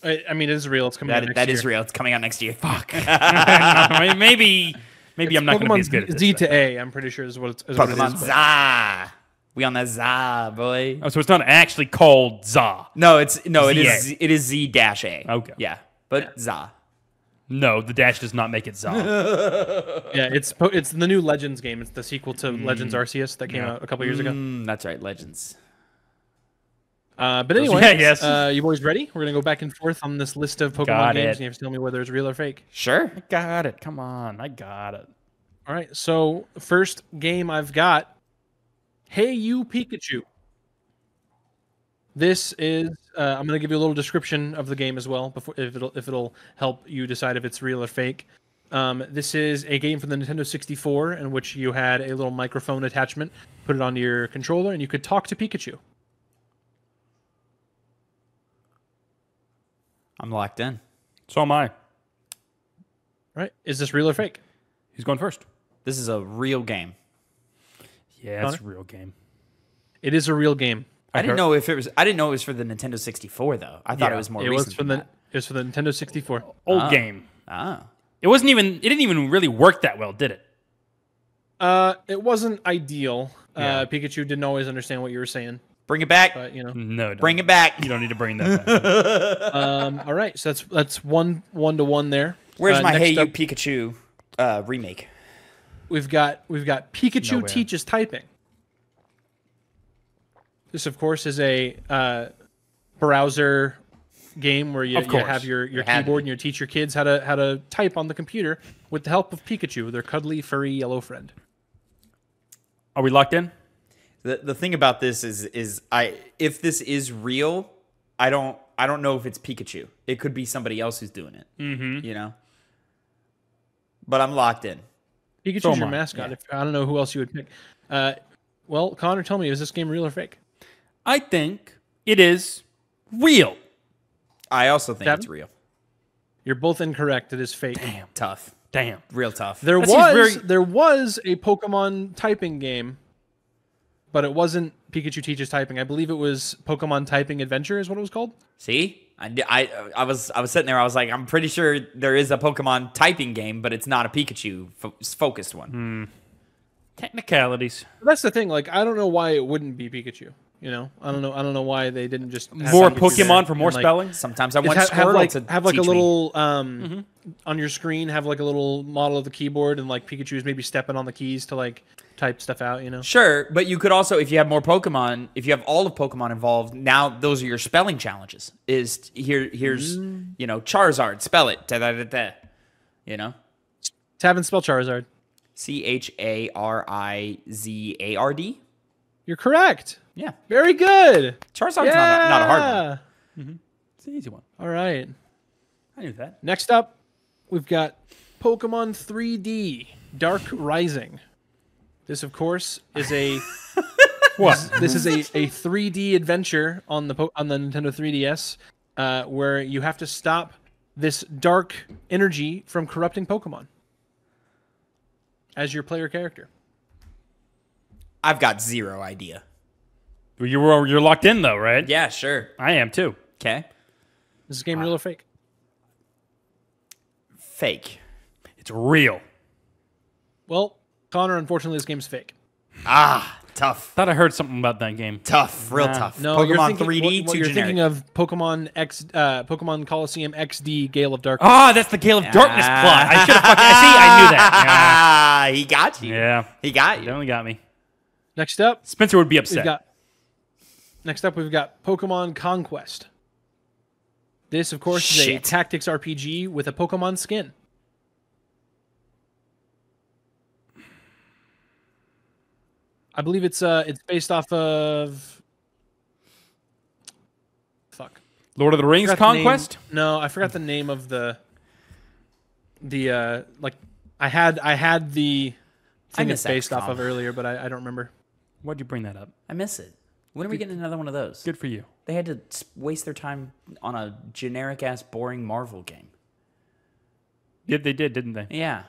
I, I mean, it is real. It's coming. out That, next that is year. real. It's coming out next year. Fuck. maybe maybe I'm not going to be as good at Pokemon this. Z then. to A. I'm pretty sure is what it's. Is what it Pokemon is, but- Za. We on that Za, boy. Oh, so it's not actually called Za. No, it's no, it is ZA. Z- it is Z dash A. Okay. Yeah, but Za. No, the dash does not make it Za. Yeah, it's it's the new Legends game. It's the sequel to Legends Arceus that came Yeah. out a couple years ago. Mm, that's right, Legends. Uh, but anyway, Yeah, yes. uh, you boys ready? We're gonna go back and forth on this list of Pokemon Got games, it. and you have to tell me whether it's real or fake. Sure. got it. Come on, I got it. All right. So first game I've got, Hey You Pikachu. This is uh, I'm gonna give you a little description of the game as well before if it'll if it'll help you decide if it's real or fake. Um, this is a game from the Nintendo 64 in which you had a little microphone attachment, put it onto your controller, and you could talk to Pikachu. I'm locked in. So am I. Right? Is this real or fake? Who's going first? This is a real game. Yeah, it's a real game. It is a real game. I, didn't heard- know if it was. I didn't know it was for the Nintendo 64 though. I thought Yeah, it was more it recent. was for than the that. it was for the Nintendo 64. Old Ah. game. Ah. It wasn't even. It didn't even really work that well, did it? Uh, it wasn't ideal. Yeah. Uh, Pikachu didn't always understand what you were saying, Bring it back. but you know. No, don't. Bring it back. You don't need to bring that back. Um, all right, so that's that's one one to one there. Where's Uh, my next Hey You Pikachu uh, remake? We've got we've got Pikachu Nowhere. teaches typing. This, of course, is a uh, browser game where you, you have your, your It keyboard and you teach your kids how to how to type on the computer with the help of Pikachu, their cuddly, furry yellow friend. Are we locked in? The the thing about this is is I if this is real, I don't I don't know if it's Pikachu. It could be somebody else who's doing it. Mm-hmm. You know. But I'm locked in. Pikachu's So am your mascot. yeah. If, I don't know who else you would pick. Uh, well, Connor, tell me, is this game real or fake? I think it is real. I also think Devin? it's real. You're both incorrect. It is fake. Damn. Tough. Damn. Real tough. There That was very- there was a Pokemon typing game, but it wasn't Pikachu teaches typing. I believe it was Pokemon Typing Adventure is what it was called. See, I, I, I was I was sitting there. I was like, I'm pretty sure there is a Pokemon typing game, but it's not a Pikachu fo- focused one. Hmm. Technicalities. That's the thing. Like I don't know why it wouldn't be Pikachu. You know, I don't know. I don't know why they didn't just have More Pokemon for more and, like, spelling. Sometimes I want have, have like to have like a little um on your screen have like a little model of the keyboard and like Pikachu's maybe stepping on the keys to like type stuff out. You know. Sure, but you could also, if you have more Pokemon, if you have all of Pokemon involved, now those are your spelling challenges. Is here, here's, Mm. you know, Charizard, spell it, da da da da. You know, Tap and spell Charizard. C H A R I Z A R D. You're correct. Yeah, Very good. Charizard's yeah. not, a, not a hard one. It's an easy one. All right. I knew that. Next up, we've got Pokemon 3D Dark Rising. This, of course, is a What? this is a, a 3D adventure on the po- on the Nintendo 3DS, uh, where you have to stop this dark energy from corrupting Pokemon as your player character. I've got zero idea. You were you're locked in though, right? Yeah, sure. I am too. Okay, Is this game real or fake? fake. It's real. Well, Connor, unfortunately, this game's fake. Ah, Tough. Thought I heard something about that game. Tough. Real Nah. tough. No, you're Pokemon thinking, 3D, what, what too you're generic. thinking of Pokemon X, uh, Pokemon Colosseum XD Gale of Darkness. Ah, that's the Gale of Darkness plot. I should have fucking. See, I knew that. he got you. Yeah. yeah. He got It you. only got me. Next up, Spencer would be we've upset. Next up, we've got Pokemon Conquest. This, of course, is a tactics RPG with a Pokemon skin. I believe it's uh it's based off of fuck. Lord of the Rings forgot the Conquest. No, I forgot the name of the the uh like I had I had the thing it's based off of earlier, but I, I don't remember. Why'd you bring that up? I miss it. When are we getting another one of those? Good for you. They had to waste their time on a generic ass, boring Marvel game. Yeah, they did, didn't they? Yeah.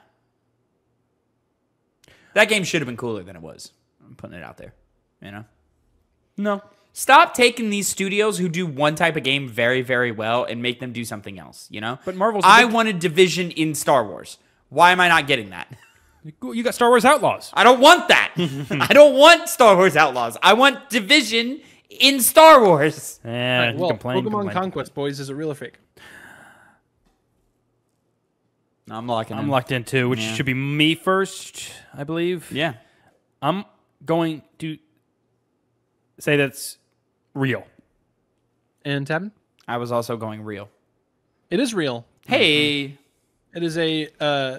That game should have been cooler than it was. I'm putting it out there. You know? No. Stop taking these studios who do one type of game very, very well and make them do something else, you know? But Marvel's I wanted Division in Star Wars. Why am I not getting that? You got Star Wars Outlaws. I don't want that. I don't want Star Wars Outlaws. I want Division in Star Wars. Yeah, you well, complain, Pokemon complain. Conquest, boys, is it real or fake? I'm locking I'm in. locked in too, which Yeah. should be me first, I believe. Yeah. I'm going to say that's real. And Tavin? I was also going real. It is real. Hey. It is a uh,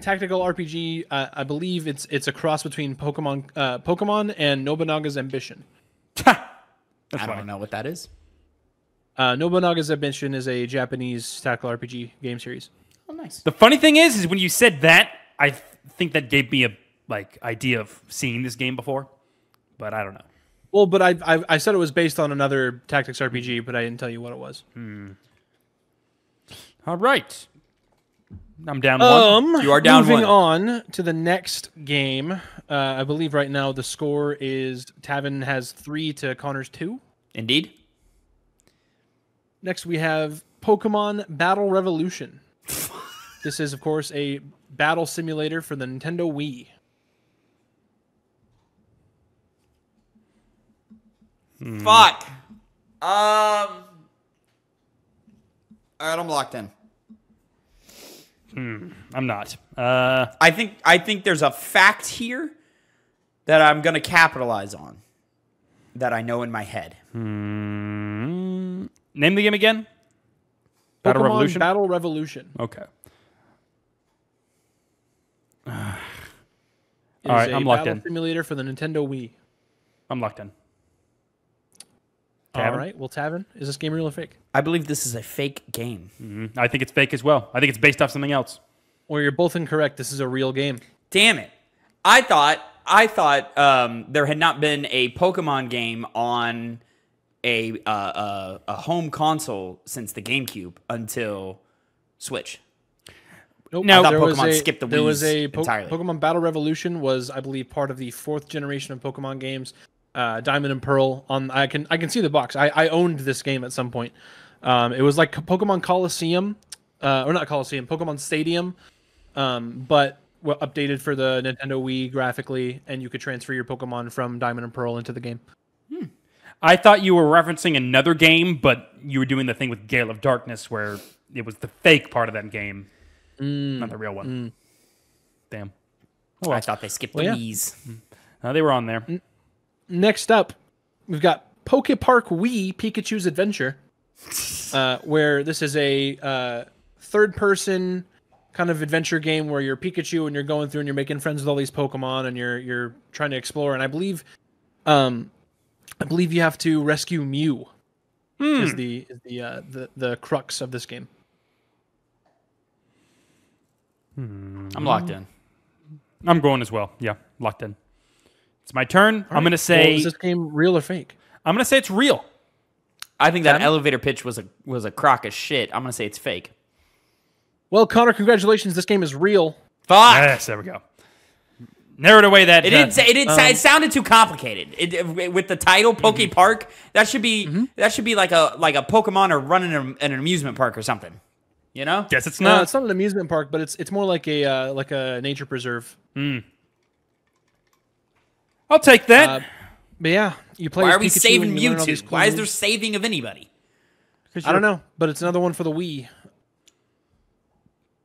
tactical RPG. Uh, I believe it's it's a cross between Pokemon uh, Pokemon and Nobunaga's Ambition. I don't know what that is. Uh, Nobunaga's Ambition is a Japanese tactical RPG game series. Oh, nice. The funny thing is, is when you said that, I th- think that gave me a like idea of seeing this game before, but I don't know. Well, but I, I I said it was based on another tactics RPG, but I didn't tell you what it was. Hmm. All right, I'm down one. Um, You are down Moving one. on to the next game. Uh, I believe right now the score is Tavin has three to Connor's two. Indeed. Next, we have Pokemon Battle Revolution. this is, of course, a battle simulator for the Nintendo Wii. Fuck. Um. All right, I'm locked in. I'm not. Uh, I think I think there's a fact here that I'm gonna capitalize on. That I know in my head. mm, name the game again. Battle Pokemon Revolution. Battle Revolution. okay. All right, is a I'm locked battle in. simulator for the Nintendo Wii. I'm locked in. All Tavin? right. Well, Tavin, is this game real or fake? I believe this is a fake game. Mhm. I think it's fake as well. I think it's based off something else. Or you're both incorrect. This is a real game. Damn it! I thought I thought um, there had not been a Pokemon game on a uh, uh, a home console since the GameCube until Switch. Nope. Now- I thought there was a, skipped the There was a po- entirely. Pokemon Battle Revolution was, I believe, part of the fourth generation of Pokemon games. Uh, Diamond and Pearl. On I can I can see the box. I, I owned this game at some point. Um, it was like Pokemon Colosseum, uh, or not Colosseum, Pokemon Stadium, um, but well, updated for the Nintendo Wii graphically, and you could transfer your Pokemon from Diamond and Pearl into the game. I thought you were referencing another game, but you were doing the thing with Gale of Darkness where it was the fake part of that game, not the real one. Damn. Oh, I thought they skipped Well, the yeah. Wii's. Uh, they were on there. Next up, we've got Poke Park Wii Pikachu's Adventure, uh, where this is a uh, third-person kind of adventure game where you're Pikachu and you're going through and you're making friends with all these Pokemon and you're you're trying to explore. And I believe, um, I believe you have to rescue Mew. Is the is the uh, the the crux of this game? I'm locked in. I'm going as well. Yeah, locked in. It's my turn. I'm gonna Well, say is this game real or fake? I'm gonna say it's real. I think that Sam? elevator pitch was a was a crock of shit. I'm gonna say it's fake. Well, Connor, congratulations. This game is real. Fuck. Yes, there we go. Narrowed away that. It didn't say it. Didn't, sa- it um, sounded too complicated. It, it- with the title Poke mm-hmm. Park, that should be mm-hmm. that should be like a like a Pokemon or running an, an amusement park or something. You know? Yes, it's No, not. it's not an amusement park, but it's it's more like a uh, like a nature preserve. Oh, I'll take that. Uh, but yeah, you play. Why are we Pikachu saving and you learn Mewtwo? cool Why is there saving of anybody? Because I don't know, but it's another one for the Wii.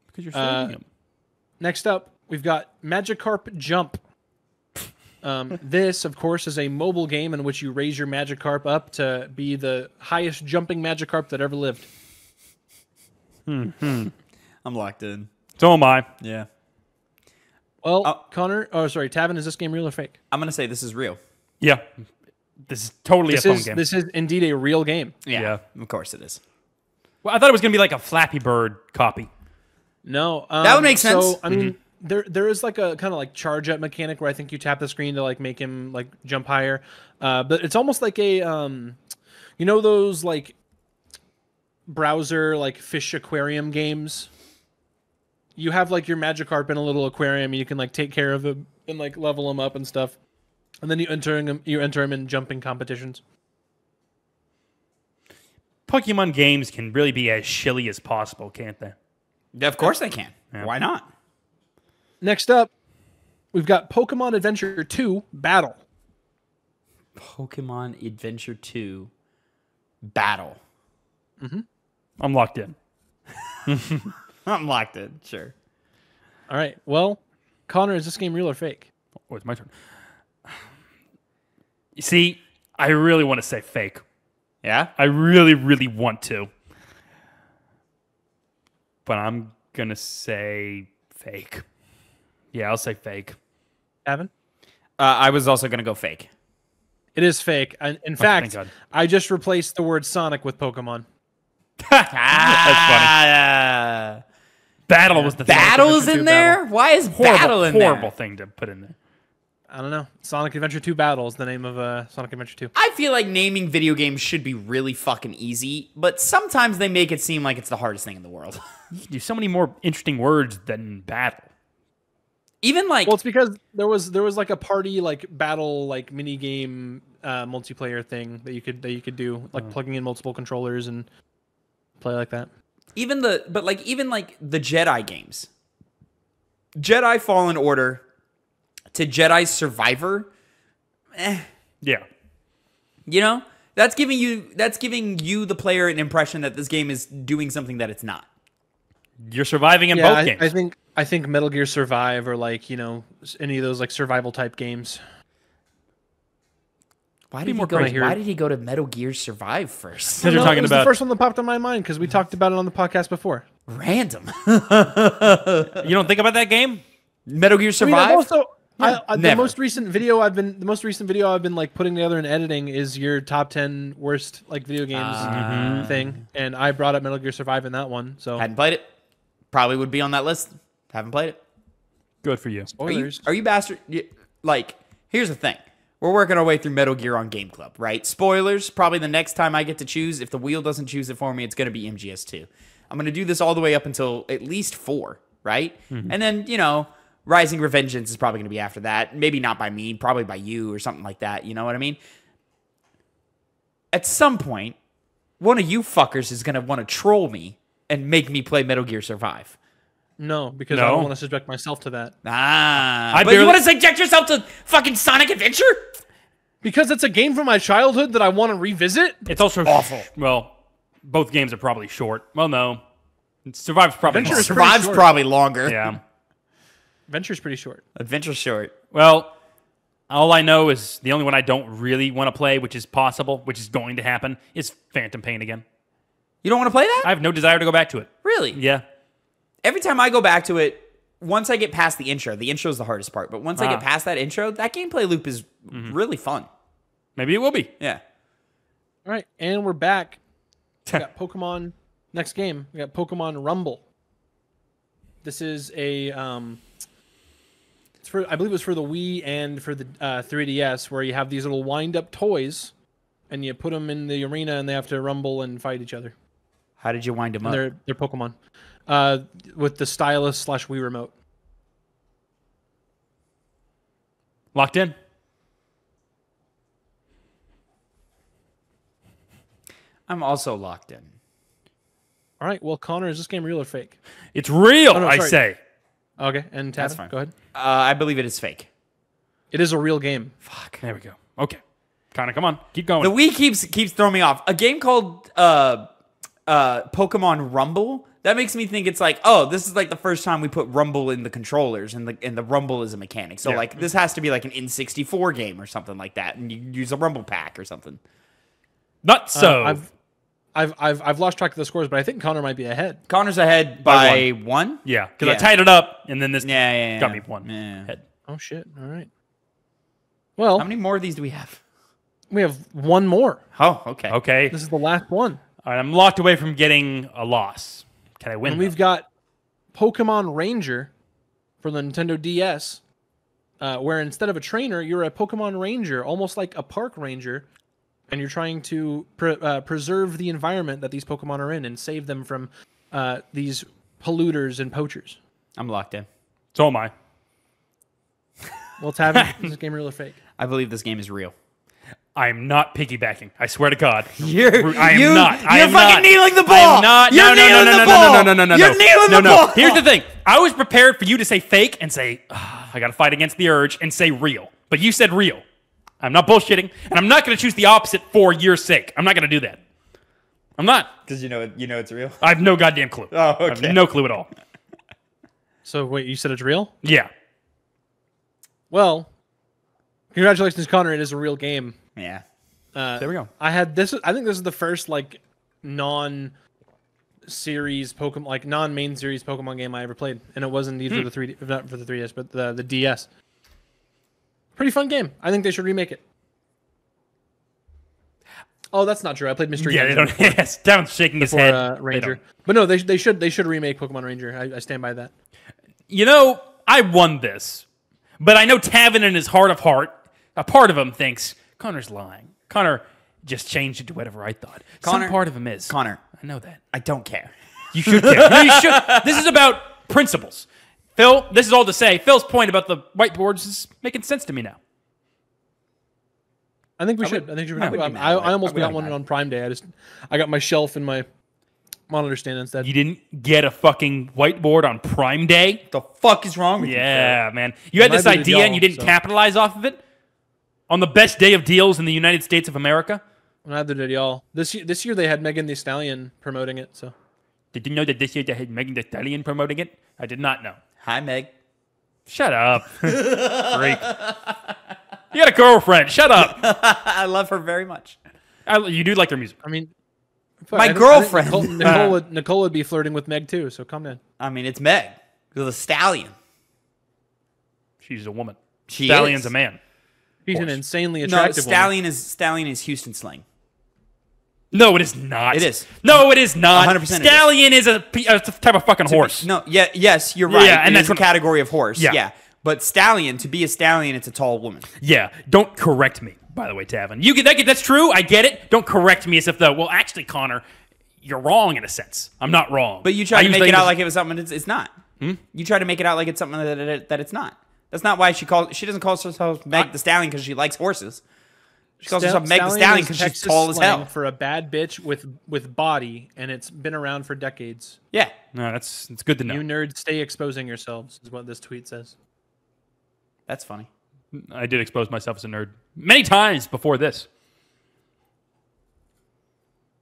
because you're uh, saving him. Next up, we've got Magikarp Jump. Um, this, of course, is a mobile game in which you raise your Magikarp up to be the highest jumping Magikarp that ever lived. Hmm. I'm locked in. So am I. Yeah. Well, Oh. Connor, oh sorry, Tavin, is this game real or fake? I'm gonna say this is real. Yeah. This is totally This a phone is game. this is indeed a real game. Yeah, Yeah. of course it is. well, I thought it was gonna be like a Flappy Bird copy. No, um, That would make sense. So sense. I mean, there there is like a kind of like charge up mechanic where I think you tap the screen to like make him like jump higher, uh, but it's almost like a um, you know those like browser like fish aquarium games. You have like your Magikarp in a little aquarium, and you can like take care of them and like level them up and stuff, and then you enter them, you enter them in jumping competitions. Pokemon games can really be as shilly as possible, can't they? Of course they can. Why not? Next up, we've got Pokemon Adventure Two Battle. Pokemon Adventure 2 Battle. Mm -hmm. I'm locked in. I'm locked in. Sure. All right. Well, Connor, is this game real or fake? Oh, it's my turn. You see, I really want to say fake. Yeah. I really, really want to. But I'm going to say fake. Yeah, I'll say fake. Evan? Uh, I was also gonna go fake. It is fake. And in Oh, fact, I just replaced the word Sonic with Pokemon. That's funny. Battle was the thing. battles in 2 there? Why is Horrible, battle in there? horrible there? thing to put in there. I don't know. Sonic Adventure 2 Battle is the name of uh, Sonic Adventure 2. I feel like naming video games should be really fucking easy, but sometimes they make it seem like it's the hardest thing in the world. You can do so many more interesting words than battle. Even like Well, it's because there was there was like a party like battle like mini game uh, multiplayer thing that you could that you could do like plugging in multiple controllers and play like that. Even the but like even like the Jedi games. Jedi Fallen Order to Jedi Survivor, Eh. Yeah. you know? That's giving you that's giving you the player an impression that this game is doing something that it's not. You're surviving in yeah, both I, games. I think I think Metal Gear Survive or like you know any of those like survival type games. Why did he go to, why did he go to Metal Gear Survive first? Because you're No, talking it was about the first one that popped in my mind because we talked about it on the podcast before. Random. you don't think about that game. Metal Gear Survive? I've also I, I, the most recent video I've been the most recent video I've been like putting together and editing is your top ten worst like video games Ah. thing, and I brought up Metal Gear Survive in that one. So Hadn't played it. Probably would be on that list. Haven't played it. Good for you. Are you, are you bastard? you- Like, here's the thing. We're working our way through Metal Gear on Game Club, right? Spoilers. Probably the next time I get to choose, if the wheel doesn't choose it for me, it's going to be MGS2. I'm going to do this all the way up until at least four, right? Mm-hmm. And then, you know, Rising Revengeance is probably going to be after that. Maybe not by me, probably by you or something like that. You know what I mean? At some point, one of you fuckers is going to want to troll me and make me play Metal Gear Survive. No, because I No. don't want to subject myself to that. Ah, I but you want to subject yourself to fucking Sonic Adventure? Because it's a game from my childhood that I want to revisit. It's also Awful. Well, both games are probably short. Well, no, Survive's probably Adventure long. is pretty Survive's short. probably longer. Yeah. Adventure's pretty short. Adventure short. Well, all I know is the only one I don't really want to play, which is possible, which is going to happen, is Phantom Pain again. You don't want to play that? I have no desire to go back to it. really? Yeah. Every time I go back to it, once I get past the intro, the intro is the hardest part, but once I Ah. get past that intro, that gameplay loop is really fun. Maybe it will be. Yeah. All right, and we're back. We got Pokemon. Next game, we got Pokemon Rumble. This is a um, it's for I believe it was for the Wii and for the uh, 3DS, where you have these little wind-up toys, and you put them in the arena, and they have to rumble and fight each other. How did you wind them And up? they're they're Pokemon, uh, with the stylus slash Wii remote. Locked in. I'm also locked in. All right, well, Connor, is this game real or fake? It's real, Oh, no, I say. Okay, and That's fine. go ahead. Uh, I believe it is fake. It is a real game. Fuck. There we go. Okay. Connor, come on. Keep going. The Wii keeps keeps throwing me off. A game called uh uh Pokemon Rumble. That makes me think it's like, oh, this is like the first time we put Rumble in the controllers, and the and the Rumble is a mechanic. So Yeah. like this has to be like an N64 game or something like that, and you use a Rumble pack or something. Not Uh, so. I've, I've, I've, I've lost track of the scores, but I think Connor might be ahead. Connor's ahead By by, one. yeah, because Yeah. I tied it up, and then this Yeah, yeah, yeah. got me one Yeah. head. Oh shit! All right. Well, How many more of these do we have? we have one more. Oh, okay. Okay. This is the last one, All right, I'm locked away from getting a loss. Can I win? and we've got Pokemon Ranger for the Nintendo DS, uh, where instead of a trainer, you're a Pokemon Ranger, almost like a park ranger, and you're trying to pre- uh, preserve the environment that these Pokemon are in and save them from uh, these polluters and poachers. I'm locked in. so am I. Well, Tavin, is this game real or fake? I believe this game is real. I'm not piggybacking. I swear to God. You're, I am you, not. I You're am fucking not. kneeling the ball. I'm not. You're no, no, kneeling no, the no, ball. no, no, no, no, no. You're kneeling no, the no. ball. Here's the thing. I was prepared for you to say fake and say "Ah, I got to fight against the urge and say real, but you said real. I'm not bullshitting, and I'm not going to choose the opposite for your sake. I'm not going to do that. I'm not. Because you know, you know it's real. I have no goddamn clue. Oh, I okay. have no clue at all. So wait, you said it's real? Yeah. Well, congratulations, Connor. It is a real game. Yeah. Uh, There we go. I had this. I think this is the first like non series Pokemon, like non main series Pokemon game I ever played, and it was indeed for the three, not for the 3DS, but the the DS. Pretty fun game. I think they should remake it. Oh, that's not true. I played Mystery Yeah, they don't. Yes, Down's shaking his head. uh, Ranger, don't. but no, they they should they should remake Pokemon Ranger. I, I stand by that. You know, I won this, but I know Tavin in his heart of heart, a part of him thinks Connor's lying. Connor just changed it to whatever I thought. Connor- Some part of him is. Connor, I know that. I don't care. You should care. You should. This is about principles. Phil, this is all to say. Phil's point about the whiteboards is making sense to me now. I think we I should. would- I think we should. I would be I, mad I, at that. almost I would got one mad. on Prime Day. I just I got my shelf and my monitor stand instead. You didn't get a fucking whiteboard on Prime Day? The fuck is wrong with you? Yeah, man. You had this idea and y'all, you didn't so- capitalize off of it? On the best day of deals in the United States of America? Neither did y'all. This year, this year they had Megan Thee Stallion promoting it. So Did you know that this year they had Megan Thee Stallion promoting it? I did not know. Hi, Meg. Shut up. Freak. You got a girlfriend. Shut up. I love her very much. I, you do like their music. I mean, My I think- I think girlfriend. Nicole, Nicole, would, Nicole would be flirting with Meg too. So come in. I mean, it's Meg. The stallion. She's a woman. She Stallion's is. a man. She's an course. insanely No, attractive woman. stallion is stallion is Houston slang. No, it is not. It is. No, it is not. 100% Stallion is a, pe- a type of fucking horse. No, yeah, yes, you're right. Yeah, and It that's a category of horse. Yeah. Yeah. But stallion, to be a stallion, it's a tall woman. Yeah, don't correct me. By the way, Tavin, you get that. That's true. I get it. Don't correct me as if though. Well, actually, Connor, you're wrong in a sense. I'm not wrong. But you I try to make it out like it was something it's, it's not. Hmm? You try to make it out like it's something that, that, that it's not. That's not why she calls. She doesn't call herself Meg the Stallion because she likes horses. She calls Sta- herself Meg the Stallion Stallion because she's tall as hell. For a bad bitch with with body, and it's been around for decades. Yeah. No, that's it's good to know. You nerds stay exposing yourselves, is what this tweet says. That's funny. I did expose myself as a nerd many times before this.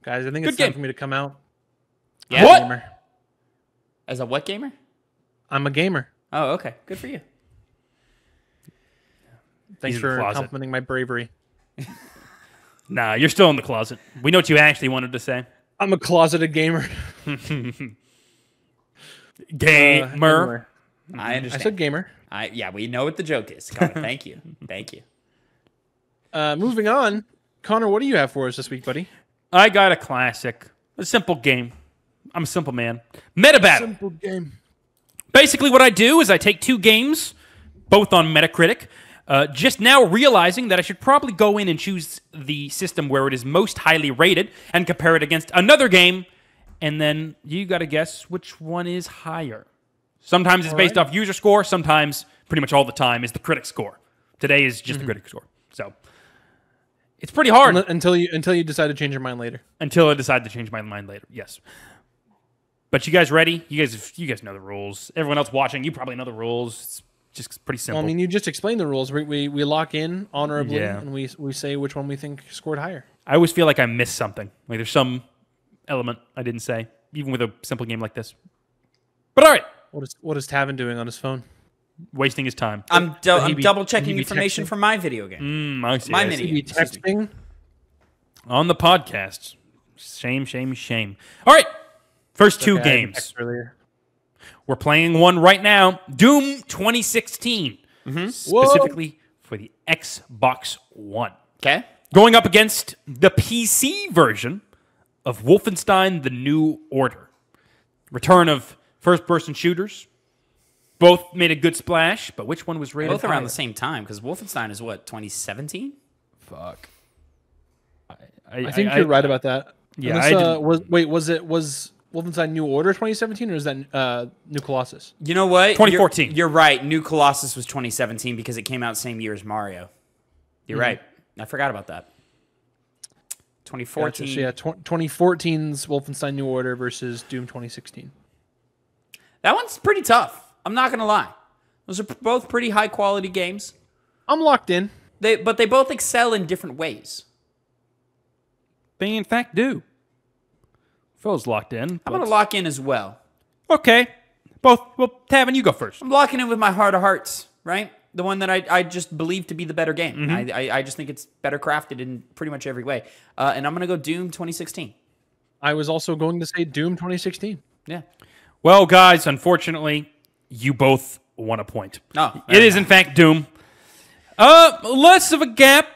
Guys, I think Good it's time for me to come out. Yeah. What? Gamer. As a what gamer? I'm a gamer. Oh, okay. Good for you. Thanks He's in the for closet. complimenting my bravery. Nah, you're still in the closet. We know what you actually wanted to say. I'm a closeted gamer. Uh, Gamer. anyway. I understand. I said gamer. I, yeah, we know what the joke is. Connor, thank you. Thank you. Uh, moving on, Connor, what do you have for us this week, buddy? I got a classic, a simple game. I'm a simple man. Meta battle. Simple game. Basically, what I do is I take two games, both on Metacritic, uh, just now realizing that I should probably go in and choose the system where it is most highly rated and compare it against another game, and then you got to guess which one is higher. Sometimes it's based right. off user score, sometimes, pretty much all the time, is the critic score. Today is just the critic score. So it's pretty hard Until you until you decide to change your mind later. until I decide to change my mind later. Yes. But you guys ready? You guys, you guys know the rules. Everyone else watching, you probably know the rules. It's just pretty simple. Well, I mean, you just explained the rules. We, we, we lock in honorably, Yeah. and we we say which one we think scored higher. I always feel like I missed something. Like there's some element I didn't say, even with a simple game like this. But all right, What is what is Tavin doing on his phone? wasting his time. I'm, Would du- he I'm be- double checking information texting? for my video game. Mm, I see, My I mini- see. Is he Excuse me. texting? on the podcast. Shame, shame, shame. All right, first two Okay, games. earlier. We're playing one right now. Doom 2016, specifically for the Xbox One. Okay. Going up against the PC version of Wolfenstein The New Order. Return of first person shooters. Both made a good splash, but which one was rated Both around higher? the same time because Wolfenstein is what 2017. Fuck. I think you're right about that. yeah, Unless, I uh, was wait was it was Wolfenstein New Order 2017 or is that uh, New Colossus? You know what? 2014. You're, you're right. New Colossus was 2017 because it came out same year as Mario. You're right. I forgot about that. 2014. Gotcha. So yeah, tw- 2014's Wolfenstein New Order versus Doom 2016. That one's pretty tough. I'm not gonna lie. Those are p- both pretty high quality games. I'm locked in. They, but they both excel in different ways. They in fact do. Phil's locked in. I'm gonna lock in as well. Okay. Both. Well, Tavin, you go first. I'm locking in with my heart of hearts, right? The one that I, I just believe to be the better game. Mm-hmm. I, I, I just think it's better crafted in pretty much every way. Uh, and I'm gonna go Doom 2016. I was also going to say Doom 2016. Yeah. Well, guys, unfortunately, you both won a point. Oh, it is in fact Doom. Uh, less of a gap.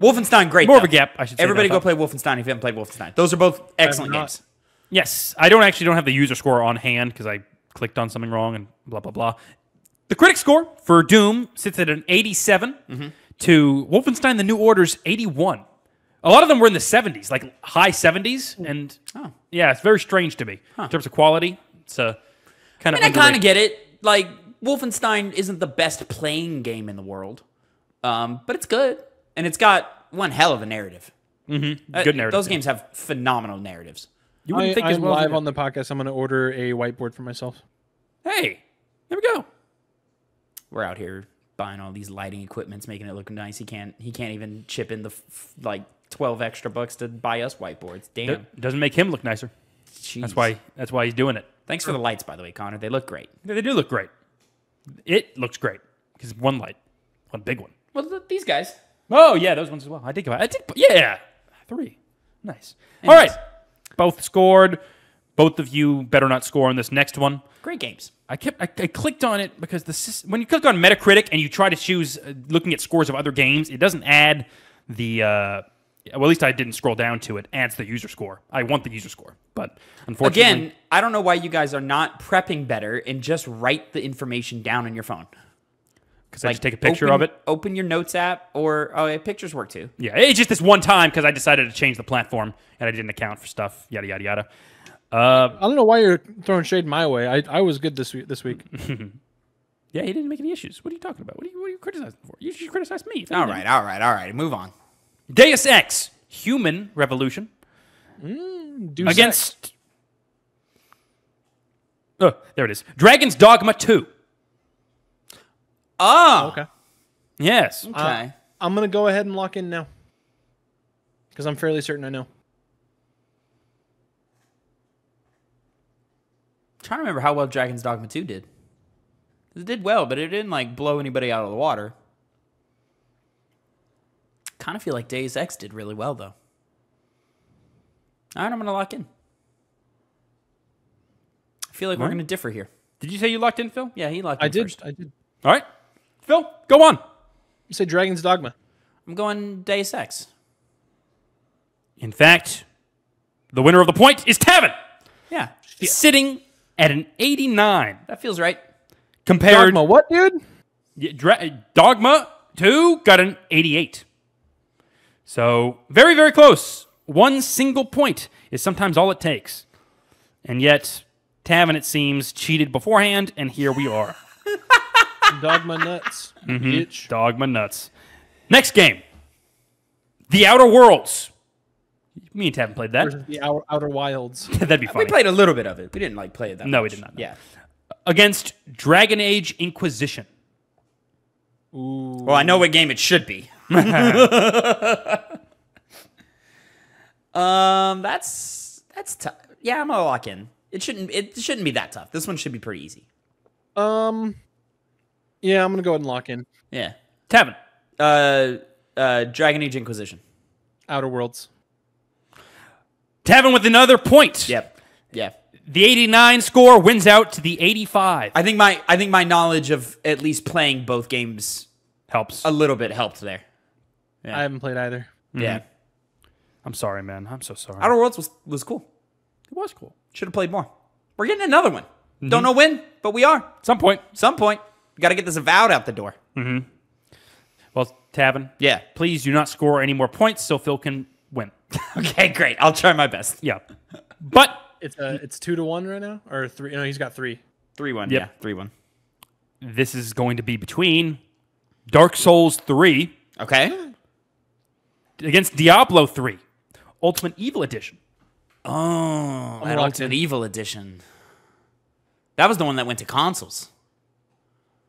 Wolfenstein, great. More of a gap, I should say. Everybody go play Wolfenstein if you haven't played Wolfenstein. Those are both excellent not. games. Yes, I don't actually don't have the user score on hand because I clicked on something wrong and blah blah blah. The critic score for Doom sits at an 87 Mm-hmm. to Wolfenstein: The New Order's 81. A lot of them were in the 70s, like high 70s, and Oh. yeah, it's very strange to me in terms of quality. It's a kind I of mean, I kind of get it. Like Wolfenstein isn't the best playing game in the world, um, but it's good, and it's got one hell of a narrative. Mm-hmm. Good narrative, Those games have phenomenal narratives. You wouldn't I, think as I'm well. live they on the podcast. I'm going to order a whiteboard for myself. Hey, there we go. We're out here buying all these lighting equipments, making it look nice. He can't. He can't even chip in the f- like twelve extra bucks to buy us whiteboards. Damn. It doesn't make him look nicer. That's why. That's why he's doing it. Thanks for the lights, by the way, Connor. They look great. They do look great. It looks great because one light, one big one. Well, th- these guys. Oh yeah, those ones as well. I did go. I did. Yeah, three. Nice. All right, both scored. Both of you better not score on this next one. Great games. I kept. I, I clicked on it because the when you click on Metacritic and you try to choose uh, looking at scores of other games, it doesn't add the. Uh, well, at least I didn't scroll down to it. Adds the user score. I want the user score, but unfortunately, Again, I don't know why you guys are not prepping better and just write the information down on your phone. Because I just take a picture open, of it. Open your notes app, or oh, yeah, pictures work too. Yeah, it's just this one time because I decided to change the platform and I didn't account for stuff. Yada yada yada. Uh, I don't know why you're throwing shade my way. I, I was good this week. This week. yeah, he didn't make any issues. What are you talking about? What are you, what are you criticizing for? You should criticize me. All right, all right, all right. Move on. Deus Ex: Human Revolution Do against. Oh, there it is. Dragon's Dogma 2. Oh, Okay. Yes. Uh, okay. I'm gonna go ahead and lock in now. Because I'm fairly certain I know. trying to remember how well Dragon's Dogma 2 did. It did well, but it didn't like blow anybody out of the water. Kind of feel like Deus Ex did really well though. All right, I'm gonna lock in. I feel like we're gonna differ here. Did you say you locked in, Phil? Yeah, he locked in I did. first. I did. All right. Phil, go on. You say Dragon's Dogma. I'm going Deus Ex. In fact, the winner of the point is Tavin, Yeah, sitting at an 89 that feels right. compared Dogma, what, dude? Yeah, Dra- Dogma 2 got an 88. So, very, very close. One single point is sometimes all it takes. And yet, Tavin, it seems, cheated beforehand, and here we are. Dogma nuts. Mm-hmm. Bitch. Dogma nuts. Next game The Outer Worlds. Me and Tavin played that. Versus the outer, outer wilds. That'd be fine. We played a little bit of it. We didn't like play it that No, we did not, no. Yeah. Against Dragon Age Inquisition. Ooh. Well, I know what game it should be. um, that's that's tough. Yeah, I'm gonna lock in. It shouldn't it shouldn't be that tough. This one should be pretty easy. Um. Yeah, I'm gonna go ahead and lock in Yeah. Tavin. Uh, uh, Dragon Age Inquisition. Outer Worlds. Tavin with another point. Yep. Yeah. The 89 score wins out to the 85. I think my I think my knowledge of at least playing both games Helps. a little bit helped there. I haven't played either. Yeah. I'm sorry, man. I'm so sorry. Outer Worlds was was cool. it was cool. Should have played more. We're getting another one. Don't know when, but we are. Some point. Some point. Got to get this avowed out the door. Mm-hmm. Well, Tavin, Yeah. please do not score any more points so Phil can win. Okay, great. I'll try my best. yeah. But It's uh, it's two to one right now, or three? No, he's got three. Three one. Yep. Yeah, three one. this is going to be between Dark Souls 3 Okay. against Diablo 3, Ultimate Evil Edition. Oh, that locked Ultimate in. Evil edition. That was the one that went to consoles.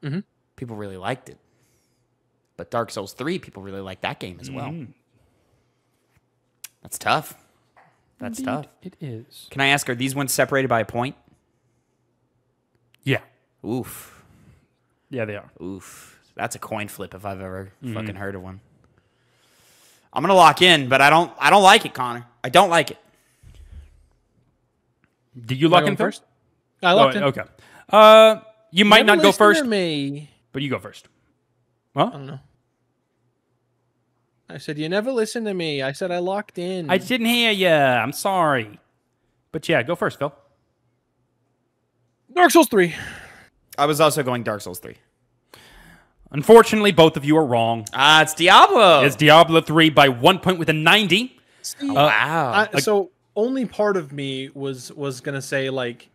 Mm-hmm. People really liked it. But Dark Souls 3, people really liked that game as well. That's tough. That's tough. It is. Can I ask, are these ones separated by a point? Yeah. Oof. Yeah, they are. Oof. That's a coin flip if I've ever fucking heard of one. I'm gonna lock in, but I don't I don't like it, Connor. I don't like it. Did you lock in Phil? first? I Oh, locked in. okay. Uh, you might not go listen to first, Me. but you go first. I don't know. I said you never listen to me. I said I locked in. I didn't hear you. I'm sorry. But yeah, go first, Phil. Dark Souls three. I was also going Dark Souls 3. Unfortunately, both of you are wrong. Ah, it's Diablo. It's Diablo 3 by one point with a 90. wow. I, so only part of me was was gonna say like,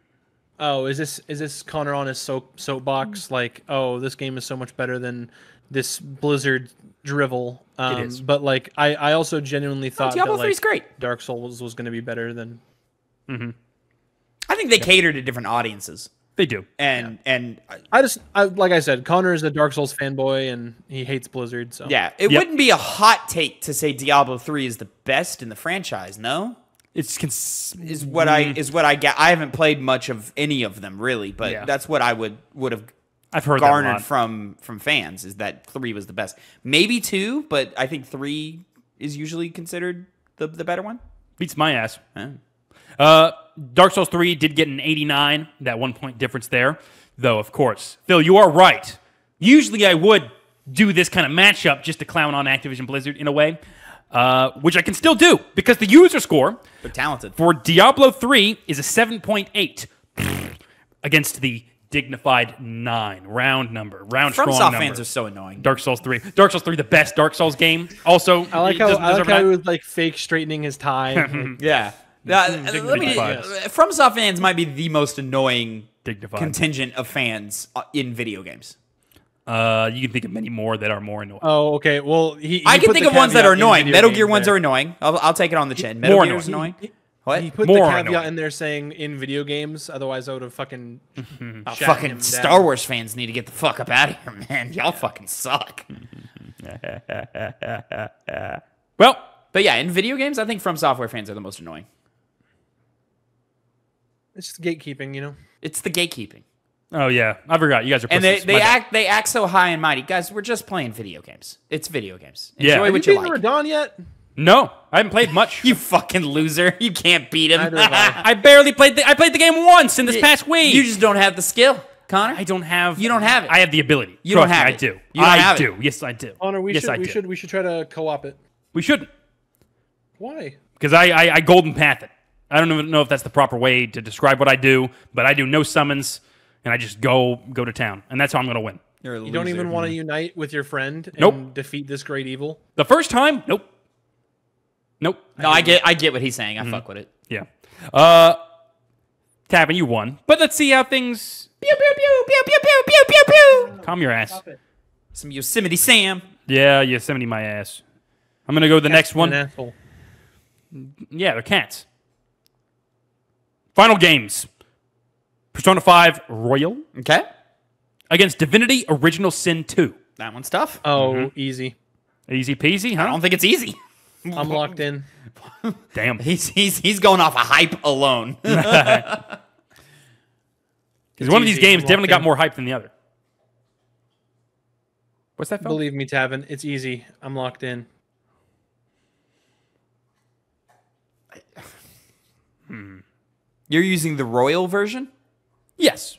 oh, is this is this Connor on his soap soapbox? Like, oh, this game is so much better than this Blizzard drivel. Um, is. But like, I I also genuinely thought Diablo that 3 is great. Dark Souls was gonna be better than. Mm-hmm. I think they cater to different audiences. They do. And and uh, I just I, like I said, Connor is a Dark Souls fanboy and he hates Blizzard. So yeah, it Yep. wouldn't be a hot take to say Diablo 3 is the best in the franchise, no? It's cons- Is what I is what I get. I haven't played much of any of them really, but Yeah. that's what I would would have I've heard garnered from from fans is that 3 was the best. Maybe 2, but I think 3 is usually considered the the better one. Beats my ass. Yeah. Uh, Dark Souls 3 did get an 89, that one point difference there. Though, of course, Phil, you are right. Usually I would do this kind of matchup just to clown on Activision Blizzard in a way, uh, which I can still do because the user score They're talented. for Diablo 3 is a 7.8 against the dignified 9 round number, round strong FromSoft number. fans are so annoying. Dark Souls 3. Dark Souls 3, the best Dark Souls game. Also, I like it how doesn't I like deserve how an- he was like fake straightening his tie. Yeah. Uh, Dignity let me, uh, FromSoft fans might be the most annoying dignified. contingent of fans uh, in video games. Uh, you can think of many more that are more annoying. oh, okay. Well, he. he I can think of ones that are annoying. Metal Gear ones there. are annoying. I'll, I'll take it on the chin. Metal More Gear is annoying. annoying. What? He put More the caveat annoying. in there saying in video games. Otherwise, I would have fucking Oh, shot him fucking down. Star Wars fans need to get the fuck up out of here, man. Y'all fucking suck. Well, But yeah, in video games, I think From Software fans are the most annoying. It's just gatekeeping, you know. It's the gatekeeping, oh yeah, I forgot. You guys are and they, they act they act so high and mighty, guys. We're just playing video games. It's video games. Yeah. Enjoy Have what you you, beaten like. Radahn yet? No, I haven't played much. You fucking loser! You can't beat him. I. I barely played. The, I played the game once in this past week. You just don't have the skill, Connor. I don't have. You don't have it. I have the ability. You don't Trust me, have I it. do. You don't I have it. do. Yes, I do. Honor, we yes, should I we do. should we should try to co-op it. We shouldn't Why? because I, I I golden path it. I don't even know if that's the proper way to describe what I do, but I do no summons and I just go go to town, and that's how I'm gonna win. You're a You don't even want to unite with your friend and Nope. defeat this great evil. The first time, nope, nope. No, I get I get what he's saying. I Mm-hmm. fuck with it. Yeah. Uh, Tavin, you won, but let's see how things. Pew pew pew pew pew pew pew pew pew. Calm your ass. Some Yosemite Sam. Yeah, Yosemite my ass. I'm gonna go to the next An one. asshole. Yeah, they're cats. Final games. Persona 5 Royal Okay. against Divinity Original Sin 2. That one's tough. Oh, Mm-hmm. easy. Easy peasy, huh? I don't think it's easy. I'm locked in. Damn. He's he's he's going off a hype alone. Because one of these games I'm definitely got in. more hype than the other. What's that, Phil? Believe me, Tavin, it's easy. I'm locked in. hmm. You're using the royal version? Yes.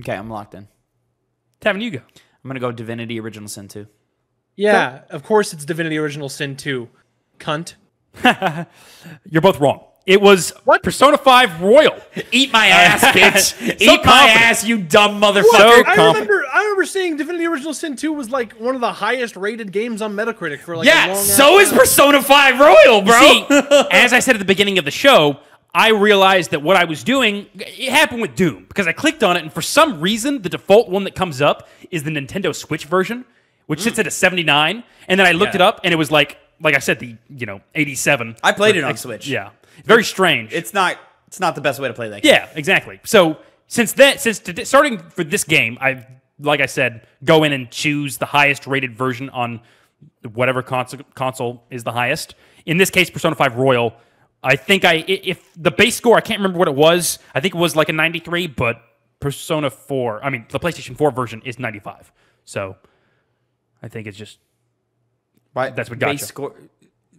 Okay, I'm locked in. Tavin, you go. I'm gonna go Divinity Original Sin 2. Yeah, of course it's Divinity Original Sin 2. Cunt. You're both wrong. It was What? Persona 5 Royal. Eat my uh, ass, bitch! Eat my ass, you dumb motherfucker! So I confident. remember I remember seeing Divinity Original Sin 2 was like one of the highest rated games on Metacritic for like a yeah, long so ass is. Persona 5 Royal, bro. See, as I said at the beginning of the show, I realized that what I was doing, it happened with Doom because I clicked on it, and for some reason, the default one that comes up is the Nintendo Switch version, which sits at a 79. And then I looked Yeah. it up, and it was like, like I said, the you know 87. I played it on X- Switch. Yeah, very strange. It's not it's not the best way to play that game. Yeah, exactly. So since that, since to, starting for this game, I like I said, go in and choose the highest rated version on whatever console console is the highest. In this case, Persona Five Royal. I think I if the base score I can't remember what it was. I think it was like a 93, but Persona 4, I mean the PlayStation 4 version is 95. So I think it's just Why- That's what base gotcha. Score,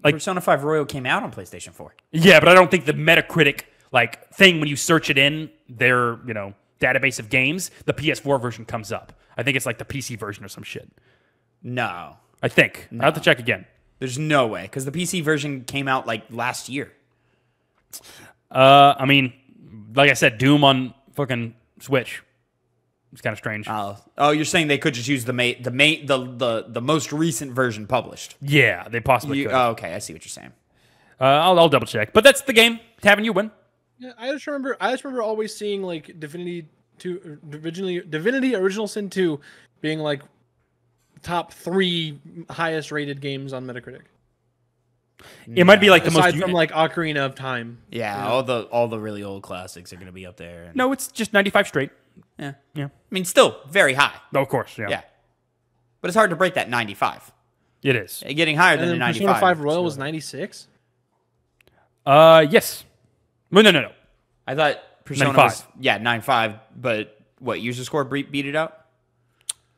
Like- Persona 5 Royal came out on PlayStation 4. Yeah, but I don't think the Metacritic like thing when you search it in their you know database of games, the PS4 version comes up. I think it's like the PC version or some shit. No. I think I have to check again. There's no way because the PC version came out like last year. Uh, I mean, like I said, Doom on fucking Switch. It's kind of strange. Oh, oh, you're saying they could just use the ma- the ma- the the the most recent version published. yeah, they possibly You- could. oh, okay, I see what you're saying. uh, I'll, I'll double check. But that's the game. Having you win. Yeah, I just remember I just remember always seeing like Divinity 2 originally Divinity Original Sin 2 being like top 3 highest rated games on Metacritic. It might be like the Aside most. from like Ocarina of Time. Yeah, all the all the really old classics are going to be up there. no, it's just 95 straight. Yeah. Yeah. I mean, still very high. Oh, of course. Yeah. Yeah, but it's hard to break that 95. It is. Getting higher than And a then 95. Persona 5 Royal was 96. Uh, yes. No, no, no, no. I thought Persona 95. was yeah 95, but what user score beat beat it out?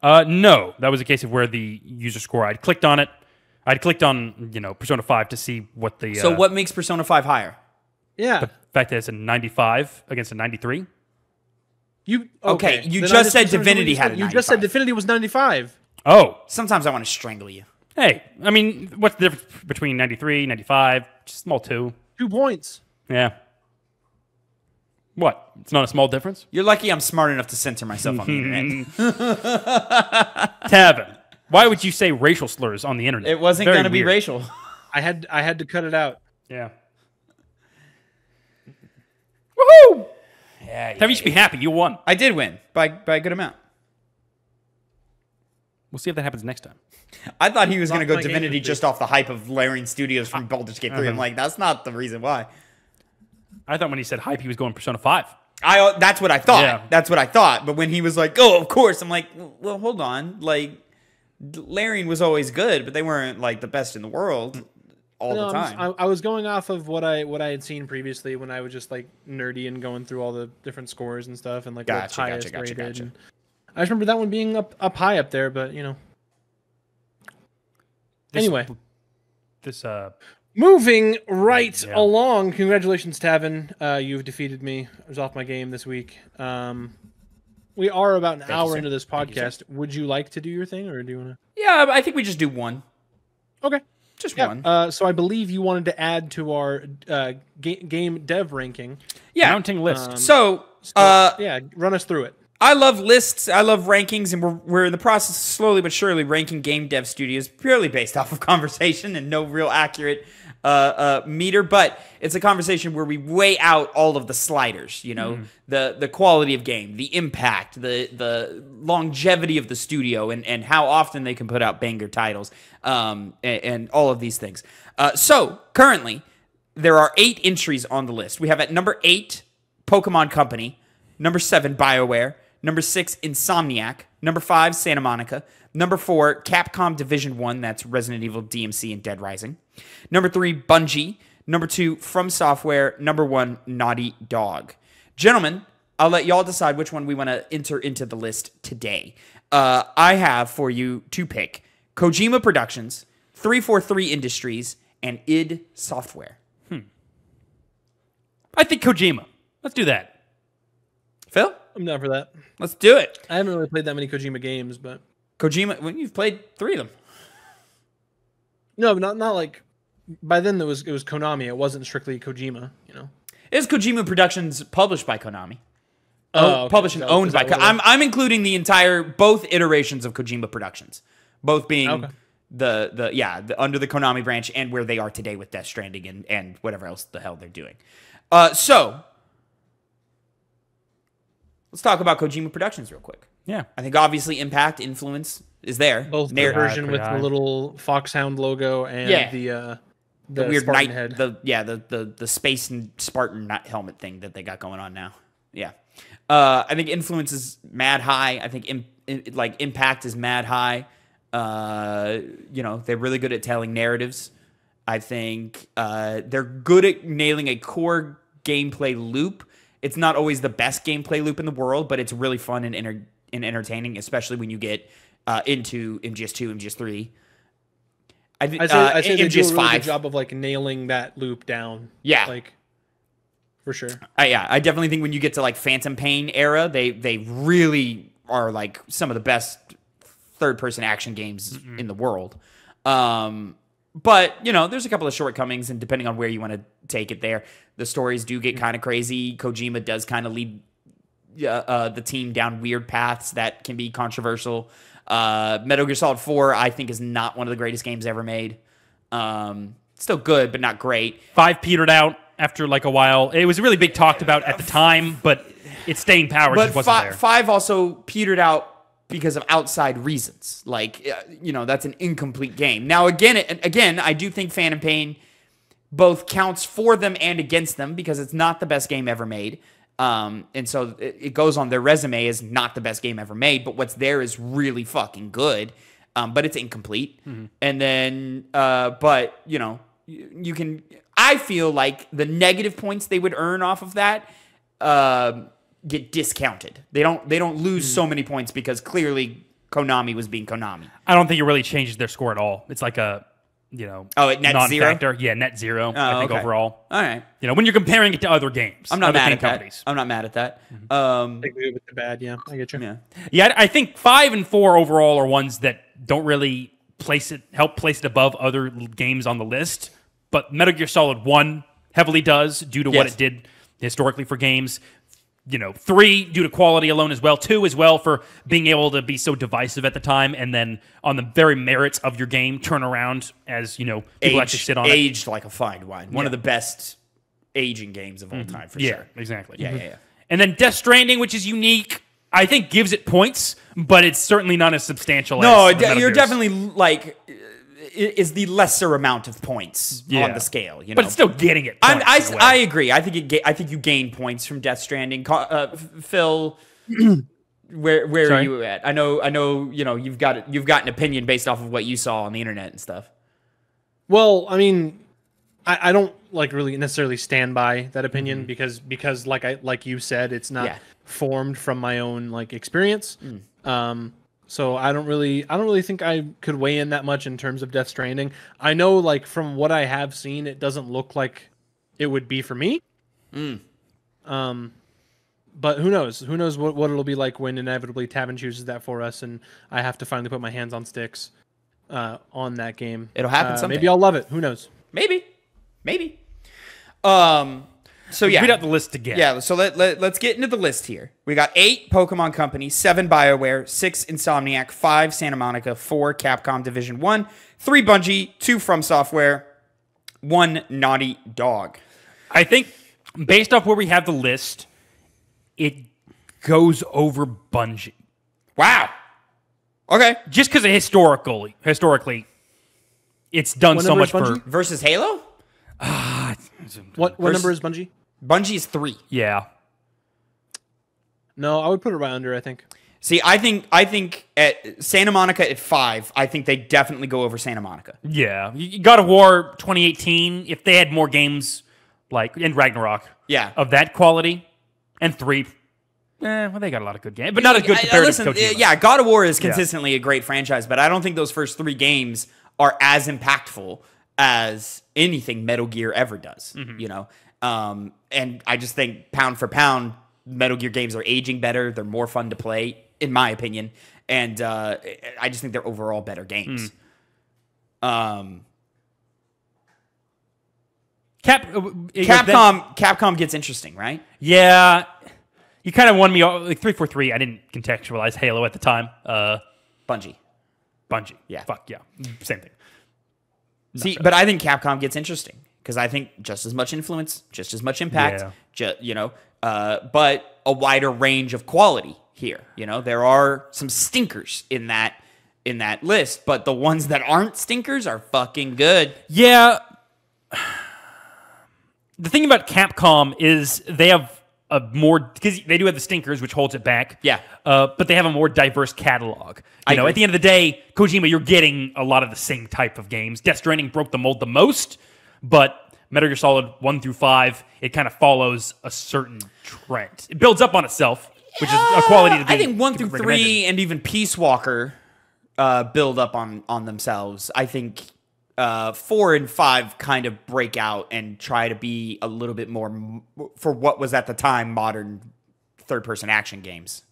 Uh, no, that was a case of where the user score. I'd clicked on it. I'd clicked on you know Persona Five to see what the So uh, what makes Persona 5 higher? Yeah. the fact that it's a 95 against a 93. You Okay, you Then just said Divinity had said. a You just said Divinity was 95. Oh, Sometimes I want to strangle you. hey, I mean, what's the difference between 93, 95? Just small two. 2 points. Yeah. What? It's not a small difference. You're lucky I'm smart enough to censor myself on the internet. Tavin, why would you say racial slurs on the internet? It wasn't going to be racial. I had I had to cut it out. Yeah. Woohoo! Yeah, Tavin, you should be happy. You won. I did win by by a good amount. We'll see if that happens next time. I thought he was going to go my Divinity just off the hype of Larian Studios from Baldur's Gate 3. I'm like, that's not the reason why. I thought when he said hype, he was going Persona 5. I uh, that's what I thought. Yeah. That's what I thought. But when he was like, "Oh, of course," I'm like, "Well, hold on. Like, Larian was always good, but they weren't like the best in the world all No, the I'm just- time." I, I was going off of what I what I had seen previously when I was just like nerdy and going through all the different scores and stuff and like what's Gotcha, gotcha, highest gotcha, rated. gotcha. and I just remember that one being up up high up there, but you know. This- anyway, This, uh, moving right Yeah. along. Congratulations, Tavin. Uh, you've defeated me. I was off my game this week. Um, we are about an you, hour sir. into this Thank you, podcast. Would you like to do your thing, or do you want to? yeah, I think we just do one. Okay. Just Yeah. one. Uh, so I believe you wanted to add to our uh, ga- game dev ranking. yeah. mounting list. Um, So, So, uh, yeah, run us through it. I love lists. I love rankings, and we're, we're in the process, slowly but surely, ranking game dev studios purely based off of conversation and no real accurate uh, uh, meter. But it's a conversation where we weigh out all of the sliders. You know, the the quality of game, the impact, the the longevity of the studio, and and how often they can put out banger titles, um, and, and all of these things. Uh, so currently, there are eight entries on the list. We have at number eight Pokemon Company. Number seven, BioWare. Number six, Insomniac. Number five, Santa Monica. Number four, Capcom Division One. That's Resident Evil, DMC, and Dead Rising. Number three, Bungie. Number two, From Software. Number one, Naughty Dog. Gentlemen, I'll let y'all decide which one we want to enter into the list today. Uh, I have for you to pick Kojima Productions, 343 Industries, and id Software. Hmm. I think Kojima. Let's do that. Phil, I'm down for that. let's do it. I haven't really played that many Kojima games, but Kojima, well, you've played three of them. no, but not not like. By then, it was it was Konami. It wasn't strictly Kojima. You know. Is Kojima Productions published by Konami? Oh, Oh, okay. published and Is owned by. Ko- I'm I'm including the entire both iterations of Kojima Productions, both being Okay. the the yeah the, under the Konami branch and where they are today with Death Stranding and and whatever else the hell they're doing. Uh, so let's talk about Kojima Productions real quick. Yeah. I think obviously impact influence is there. Both the version pretty with high. the little foxhound logo and Yeah. the uh, the, the, weird Spartan knight, head. the yeah, the the the space and Spartan helmet thing that they got going on now. Yeah, uh, I think influence is mad high. I think Im- i- like impact is mad high. Uh, you know, they're really good at telling narratives. I think uh, they're good at nailing a core gameplay loop. It's not always the best gameplay loop in the world, but it's really fun and, enter- and entertaining, especially when you get uh, into MGS2, MGS3. I think I say, uh, I say they do a MGS5. good job of like nailing that loop down. Yeah. like for sure. I, yeah, I definitely think when you get to like Phantom Pain era, they they really are like some of the best third person action games in the world. Um, but you know, there's a couple of shortcomings, and depending on where you want to take it, there the stories do get kind of crazy. Kojima does kind of lead uh, uh, the team down weird paths that can be controversial. Uh, Metal Gear Solid 4, I think, is not one of the greatest games ever made. Um, still good, but not great. Five petered out after like a while. It was really big talked about at the time, but its staying power but just wasn't fi- there. five also petered out because of outside reasons. Like uh, you know, that's an incomplete game. Now again, again, I do think Phantom Pain both counts for them and against them because it's not the best game ever made. Um, and so it, it goes on their resume as not the best game ever made, but what's there is really fucking good. Um, but it's incomplete. And then, uh, but you know, you, you can. I feel like the negative points they would earn off of that um get discounted. They don't. They don't lose so many points because clearly Konami was being Konami. I don't think it really changes their score at all. It's like a, you know, Oh, at net zero? non-factor. Yeah, net zero. I think okay. overall. All right. You know, when you're comparing it to other games, I'm not mad game at that. I'm not mad at that. Um, Take the good with the bad. Yeah, I get you. yeah. Yeah, I think five and four overall are ones that don't really place it, help place it above other games on the list. But Metal Gear Solid One heavily does due to what it did historically for games. You know, three due to quality alone as well. Two as well for being able to be so divisive at the time, and then on the very merits of your game, turn around as you know people actually sit on it. aged like a fine wine. One of the best aging games of all mm-hmm. time for sure. Yeah, sure. exactly. Yeah, mm-hmm. yeah, yeah. And then Death Stranding, which is unique, I think gives it points, but it's certainly not as substantial. No, as de- you're definitely like is the lesser amount of points Yeah. on the scale. You know, but it's still getting it. I'm, I, points in a way. I agree. I think it ga- I think you gain points from Death Stranding. Uh, Phil, where where are you at? I know I know you know you've got you've got an opinion based off of what you saw on the internet and stuff. Well, I mean, I, I don't like really necessarily stand by that opinion because because like I like you said, it's not Yeah. formed from my own like experience. Um, so I don't really I don't really think I could weigh in that much in terms of Death Stranding. I know like from what I have seen, it doesn't look like it would be for me. Um, but who knows? Who knows what, what it'll be like when inevitably Tavin chooses that for us, and I have to finally put my hands on sticks uh, on that game. It'll happen Uh, someday. Maybe I'll love it. Who knows? Maybe, maybe. Um. So yeah, Read out the list again. Yeah, so let, let, let's get into the list here. We got eight Pokemon Company, seven BioWare, six Insomniac, five Santa Monica, four Capcom Division One, three Bungie, two From Software, one Naughty Dog. I think based off where we have the list, it goes over Bungie Wow. Okay. just because of historical historically. It's done What so much for Versus Halo? What what Vers- number is Bungie? Bungie is three. yeah. No, I would put it right under. I think. See, I think I think at Santa Monica at five, I think they definitely go over Santa Monica. Yeah, you- you- God of War 2018. If they had more games like in Ragnarok, Yeah. of that quality, and three, eh, well, they got a lot of good games, but not as good compared I- I- compared listen, to Kojima. Yeah, God of War is consistently a great franchise, but I don't think those first three games are as impactful as anything Metal Gear ever does. Mm-hmm. You know, um, and I just think pound for pound, Metal Gear games are aging better. They're more fun to play, in my opinion, and uh, I just think they're overall better games. Hmm. Um, Cap, uh, goes then- Capcom, Capcom gets interesting, right? yeah, you kind of won me. Like three four three. I didn't contextualize Halo at the time. Uh, Bungie. Bungie. Yeah. Fuck yeah. Same thing. See, but I think Capcom gets interesting because I think just as much influence, just as much impact, Yeah. you know, uh, but a wider range of quality here. You know, there are some stinkers in that in that list, but the ones that aren't stinkers are fucking good. Yeah. The thing about Capcom is they have a more because they do have the stinkers, which holds it back. Yeah. Uh, but they have a more diverse catalog. You I know, agree. at the end of the day, Kojima, you're getting a lot of the same type of games. Death Stranding broke the mold the most, but Metal Gear Solid one through five, it kind of follows a certain trend. It builds up on itself, which is a quality. To be, I think one through three and even Peace Walker uh, build up on on themselves. I think uh, four and five kind of break out and try to be a little bit more for what was at the time modern third person action games.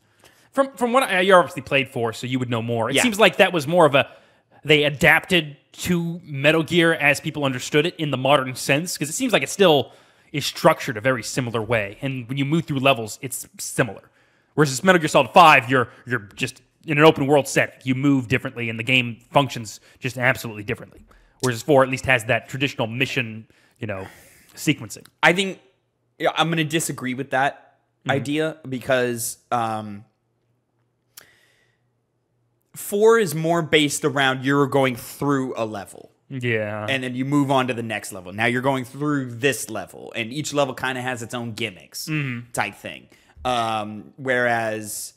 From from what I, you obviously played for, so you would know more. It Yeah. seems like that was more of a they adapted to Metal Gear as people understood it in the modern sense because it seems like it still is structured a very similar way, and when you move through levels, it's similar. Whereas Metal Gear Solid Five, you're you're just in an open world setting. You move differently, and the game functions just absolutely differently. Whereas four at least has that traditional mission, you know, sequencing. I think yeah, I'm going to disagree with that idea because um, four is more based around you're going through a level. Yeah, and then you move on to the next level. Now you're going through this level, and each level kind of has its own gimmicks type thing. Um, whereas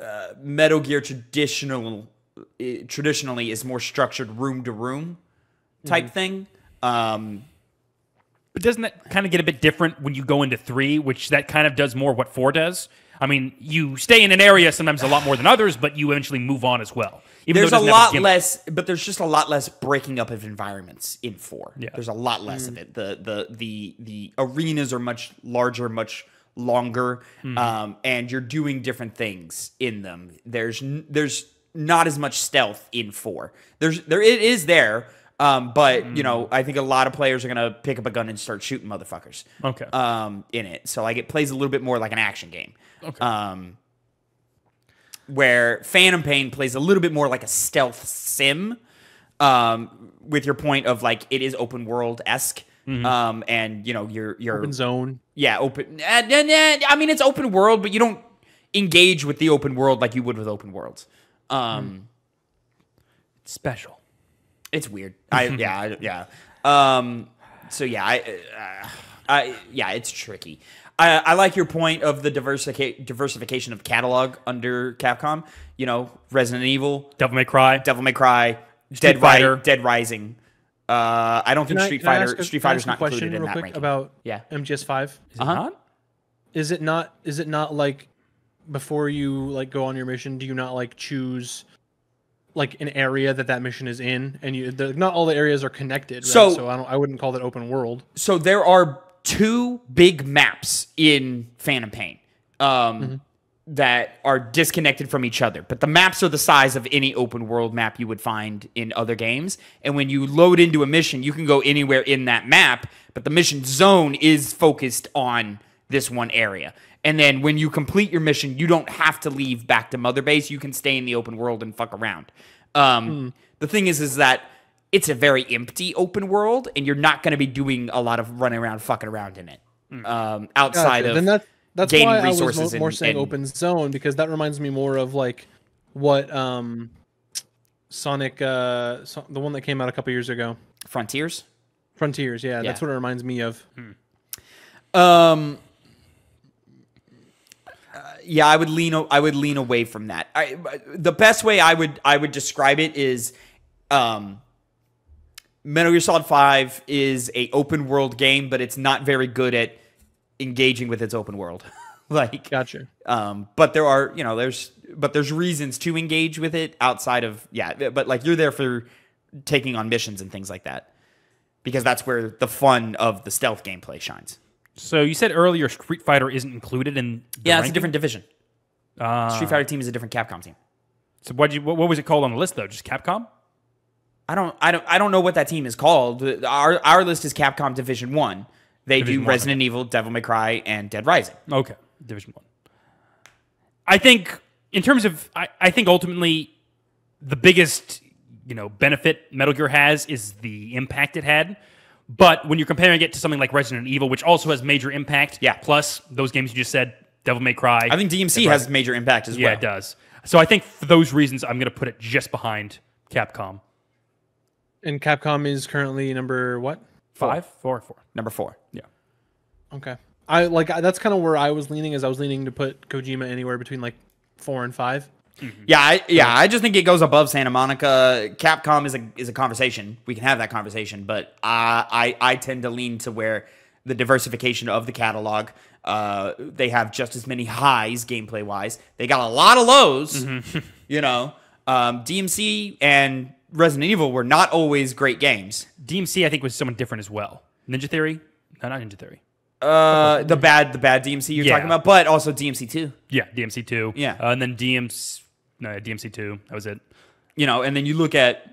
uh, Metal Gear traditional eh, traditionally is more structured room to room type thing. Um, But doesn't that kind of get a bit different when you go into three, which that kind of does more what four does? I mean, you stay in an area sometimes a lot more than others, but you eventually move on as well. Even there's though a it doesn't have lot gimmick. less, but there's just a lot less breaking up of environments in four. Yeah. There's a lot less of it. The the the the arenas are much larger, much longer, Hmm. um, and you're doing different things in them. There's there's not as much stealth in four. There's there it is there, um, but you Hmm. know I think a lot of players are gonna pick up a gun and start shooting motherfuckers. Okay. Um, in it, so like it plays a little bit more like an action game. Okay. Um, where Phantom Pain plays a little bit more like a stealth sim, um, with your point of like it is open world esque, um, and you know you're you're Open zone. yeah open. Uh, I mean it's open world, but you don't engage with the open world like you would with open worlds. Um, special. it's weird. I yeah I, yeah. Um, so yeah, I, uh, I yeah, it's tricky. I, I like your point of the diversica- diversification of catalog under Capcom. You know, Resident Evil, Devil May Cry. Devil May Cry, Street Dead Fighter. Fighter, Dead Rising. Uh, I don't think I- Street can Fighter a- Street Fighter's not question included in that ranking. about Yeah. MGS5. Is Uh-huh. not? Is it not? Is it not like before you like go on your mission? Do you not like choose like an area that that mission is in? And you, the, not all the areas are connected. Right? So- so I don't. I wouldn't call that open world. so there are two big maps in Phantom Pain um, that are disconnected from each other, but the maps are the size of any open world map you would find in other games. And when you load into a mission, you can go anywhere in that map, but the mission zone is focused on this one area. And then when you complete your mission, you don't have to leave back to Mother Base. You can stay in the open world and fuck around. Um, The thing is, is that it's a very empty open world, and you're not going to be doing a lot of running around, fucking around in it. Um, outside Gotcha. of then that that's gaining why I was resources mo- more and- saying and- open zone because that reminds me more of like what um Sonic uh so- the one that came out a couple years ago. Frontiers. Frontiers, yeah, that's what it reminds me of. Um, yeah, I would lean. I would lean away from that. I, the best way I would I would describe it is, um, Metal Gear Solid Five is a open world game, but it's not very good at engaging with its open world. like, Gotcha. um, but there are you know there's but there's reasons to engage with it outside of yeah. But like you're there for taking on missions and things like that because that's where the fun of the stealth gameplay shines. So you said earlier Street Fighter isn't included in. The Yeah, it's a different division. Ah. Street Fighter team is a different Capcom team. So what you what, what was it called on the list though? Just Capcom? I don't, I don't, I don't know what that team is called. Our our list is Capcom Division One. They Division do one, Resident Evil, Devil May Cry, and Dead Rising. Okay, Division One. I think in terms of I, I think ultimately the biggest you know benefit Metal Gear has is the impact it had. But when you're comparing it to something like Resident Evil, which also has major impact, Yeah. Plus those games you just said, Devil May Cry. I think DMC has major impact as yeah, well. it does. So I think for those reasons, I'm going to put it just behind Capcom. And Capcom is currently number what? Five, four, four. Number four. Yeah. Okay. I like I- that's kind of where I was leaning. Is I was leaning to put Kojima anywhere between like four and five. Yeah, I, yeah. I just think it goes above Santa Monica. Capcom is a is a conversation. We can have that conversation, but I I, I tend to lean to where the diversification of the catalog. Uh, they have just as many highs gameplay wise. They got a lot of lows. You know, um, DMC and Resident Evil were not always great games. DMC, I think, was someone different as well. Ninja Theory? No, not Ninja Theory. Uh, the bad the bad DMC you're Yeah. talking about, but also DMC two. Yeah, DMC two. Yeah. uh, and then DMC, no, DMC two. That was it. you know, and then you look at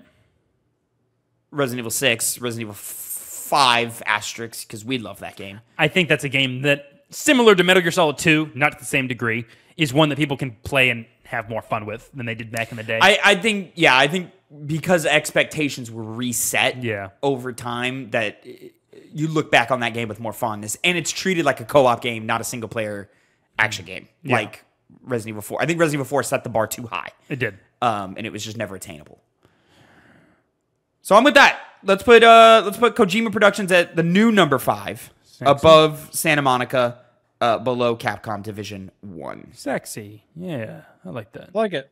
Resident Evil 6, Resident Evil 5 asterisks, because we love that game. I think that's a game that, similar to Metal Gear Solid two, not to the same degree, is one that people can play and have more fun with than they did back in the day. I, I think, yeah, I think because expectations were reset Yeah. over time, that uh, you look back on that game with more fondness. And it's treated like a co op game, not a single player action game, like Resident Evil 4. I think Resident Evil 4 set the bar too high, it did. um, and it was just never attainable. So I'm with that. Let's put uh let's put Kojima Productions at the new number five, above Santa Monica, uh, below Capcom Division One. Sexy. Yeah, I like that. I like it.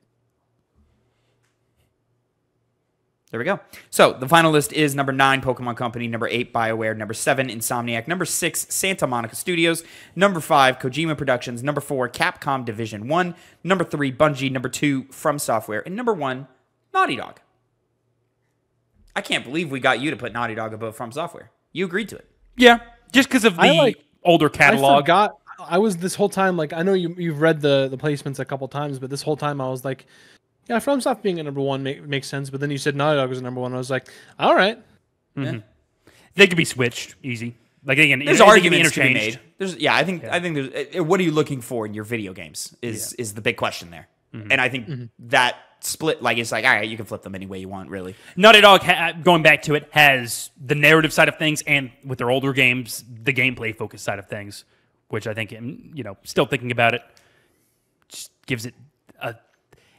There we go. So the final list is number nine, Pokemon Company, number eight, BioWare, number seven, Insomniac, number six, Santa Monica Studios, number five, Kojima Productions, number four, Capcom Division One, number three, Bungie, number two, From Software, and number one, Naughty Dog. I can't believe we got you to put Naughty Dog above From Software. You agreed to it. Yeah, just because of the I like- older I catalog. forgot. I was this whole time like I know you you've read the the placements a couple times, but this whole time I was like, yeah, FromSoft being a number one make, makes sense. But then you said Naughty Dog was a number one. I was like, all right, mm-hmm. They could be switched easy. Like again, There's they could arguments to be interchanged. made. There's yeah, I think I think there's uh, what are you looking for in your video games is is the big question there, mm-hmm. and I think mm-hmm. that split like it's like all right, you can flip them any way you want, really. Naughty Dog, ha- going back to it, has the narrative side of things, and with their older games, the gameplay focused side of things, which I think, you know, still thinking about it, just gives it a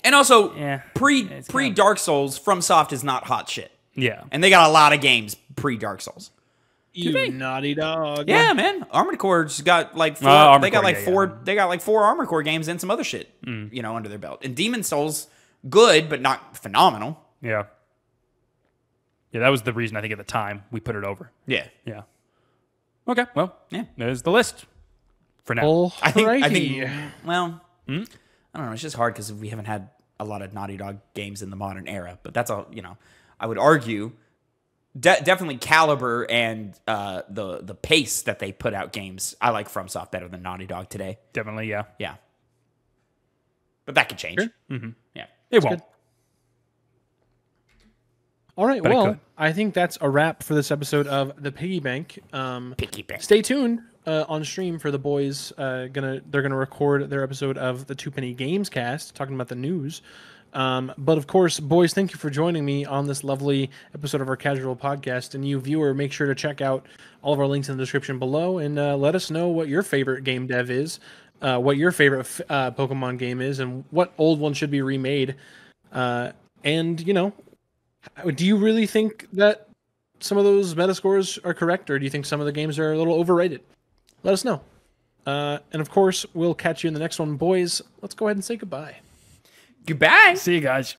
And also Yeah, pre pre kinda... Dark Souls, From Soft is not hot shit, yeah. and they got a lot of games pre Dark Souls. you Naughty Dog. Yeah, man, Armored Core's got like four, Uh, they got Core, like yeah, four yeah. they got like four Armored Core games and some other shit, you know, under their belt. And Demon Souls, good but not phenomenal. Yeah. Yeah, that was the reason I think at the time we put it over. Yeah, Yeah. Okay, well, Yeah. there's the list for now. All I think I think well, I don't know. It's just hard because we haven't had a lot of Naughty Dog games in the modern era. But that's all you know. I would argue, de- definitely caliber and uh, the the pace that they put out games. I like FromSoft better than Naughty Dog today. Definitely, yeah. Yeah, but that could change. Sure. Yeah. It won't. All right. But well. I think that's a wrap for this episode of the Piggy Bank. Um, Picky bank. stay tuned uh, on stream for the boys. Uh, gonna they're gonna record their episode of the Two Penny Games Cast, talking about the news. Um, but of course, boys, thank you for joining me on this lovely episode of our casual podcast. And you viewer, make sure to check out all of our links in the description below and uh, let us know what your favorite game dev is, uh, what your favorite uh, Pokemon game is, and what old one should be remade. Uh, and you know, do you really think that some of those meta scores are correct, or do you think some of the games are a little overrated? Let us know. Uh, and of course, we'll catch you in the next one, boys. Let's go ahead and say goodbye. Goodbye. See you guys.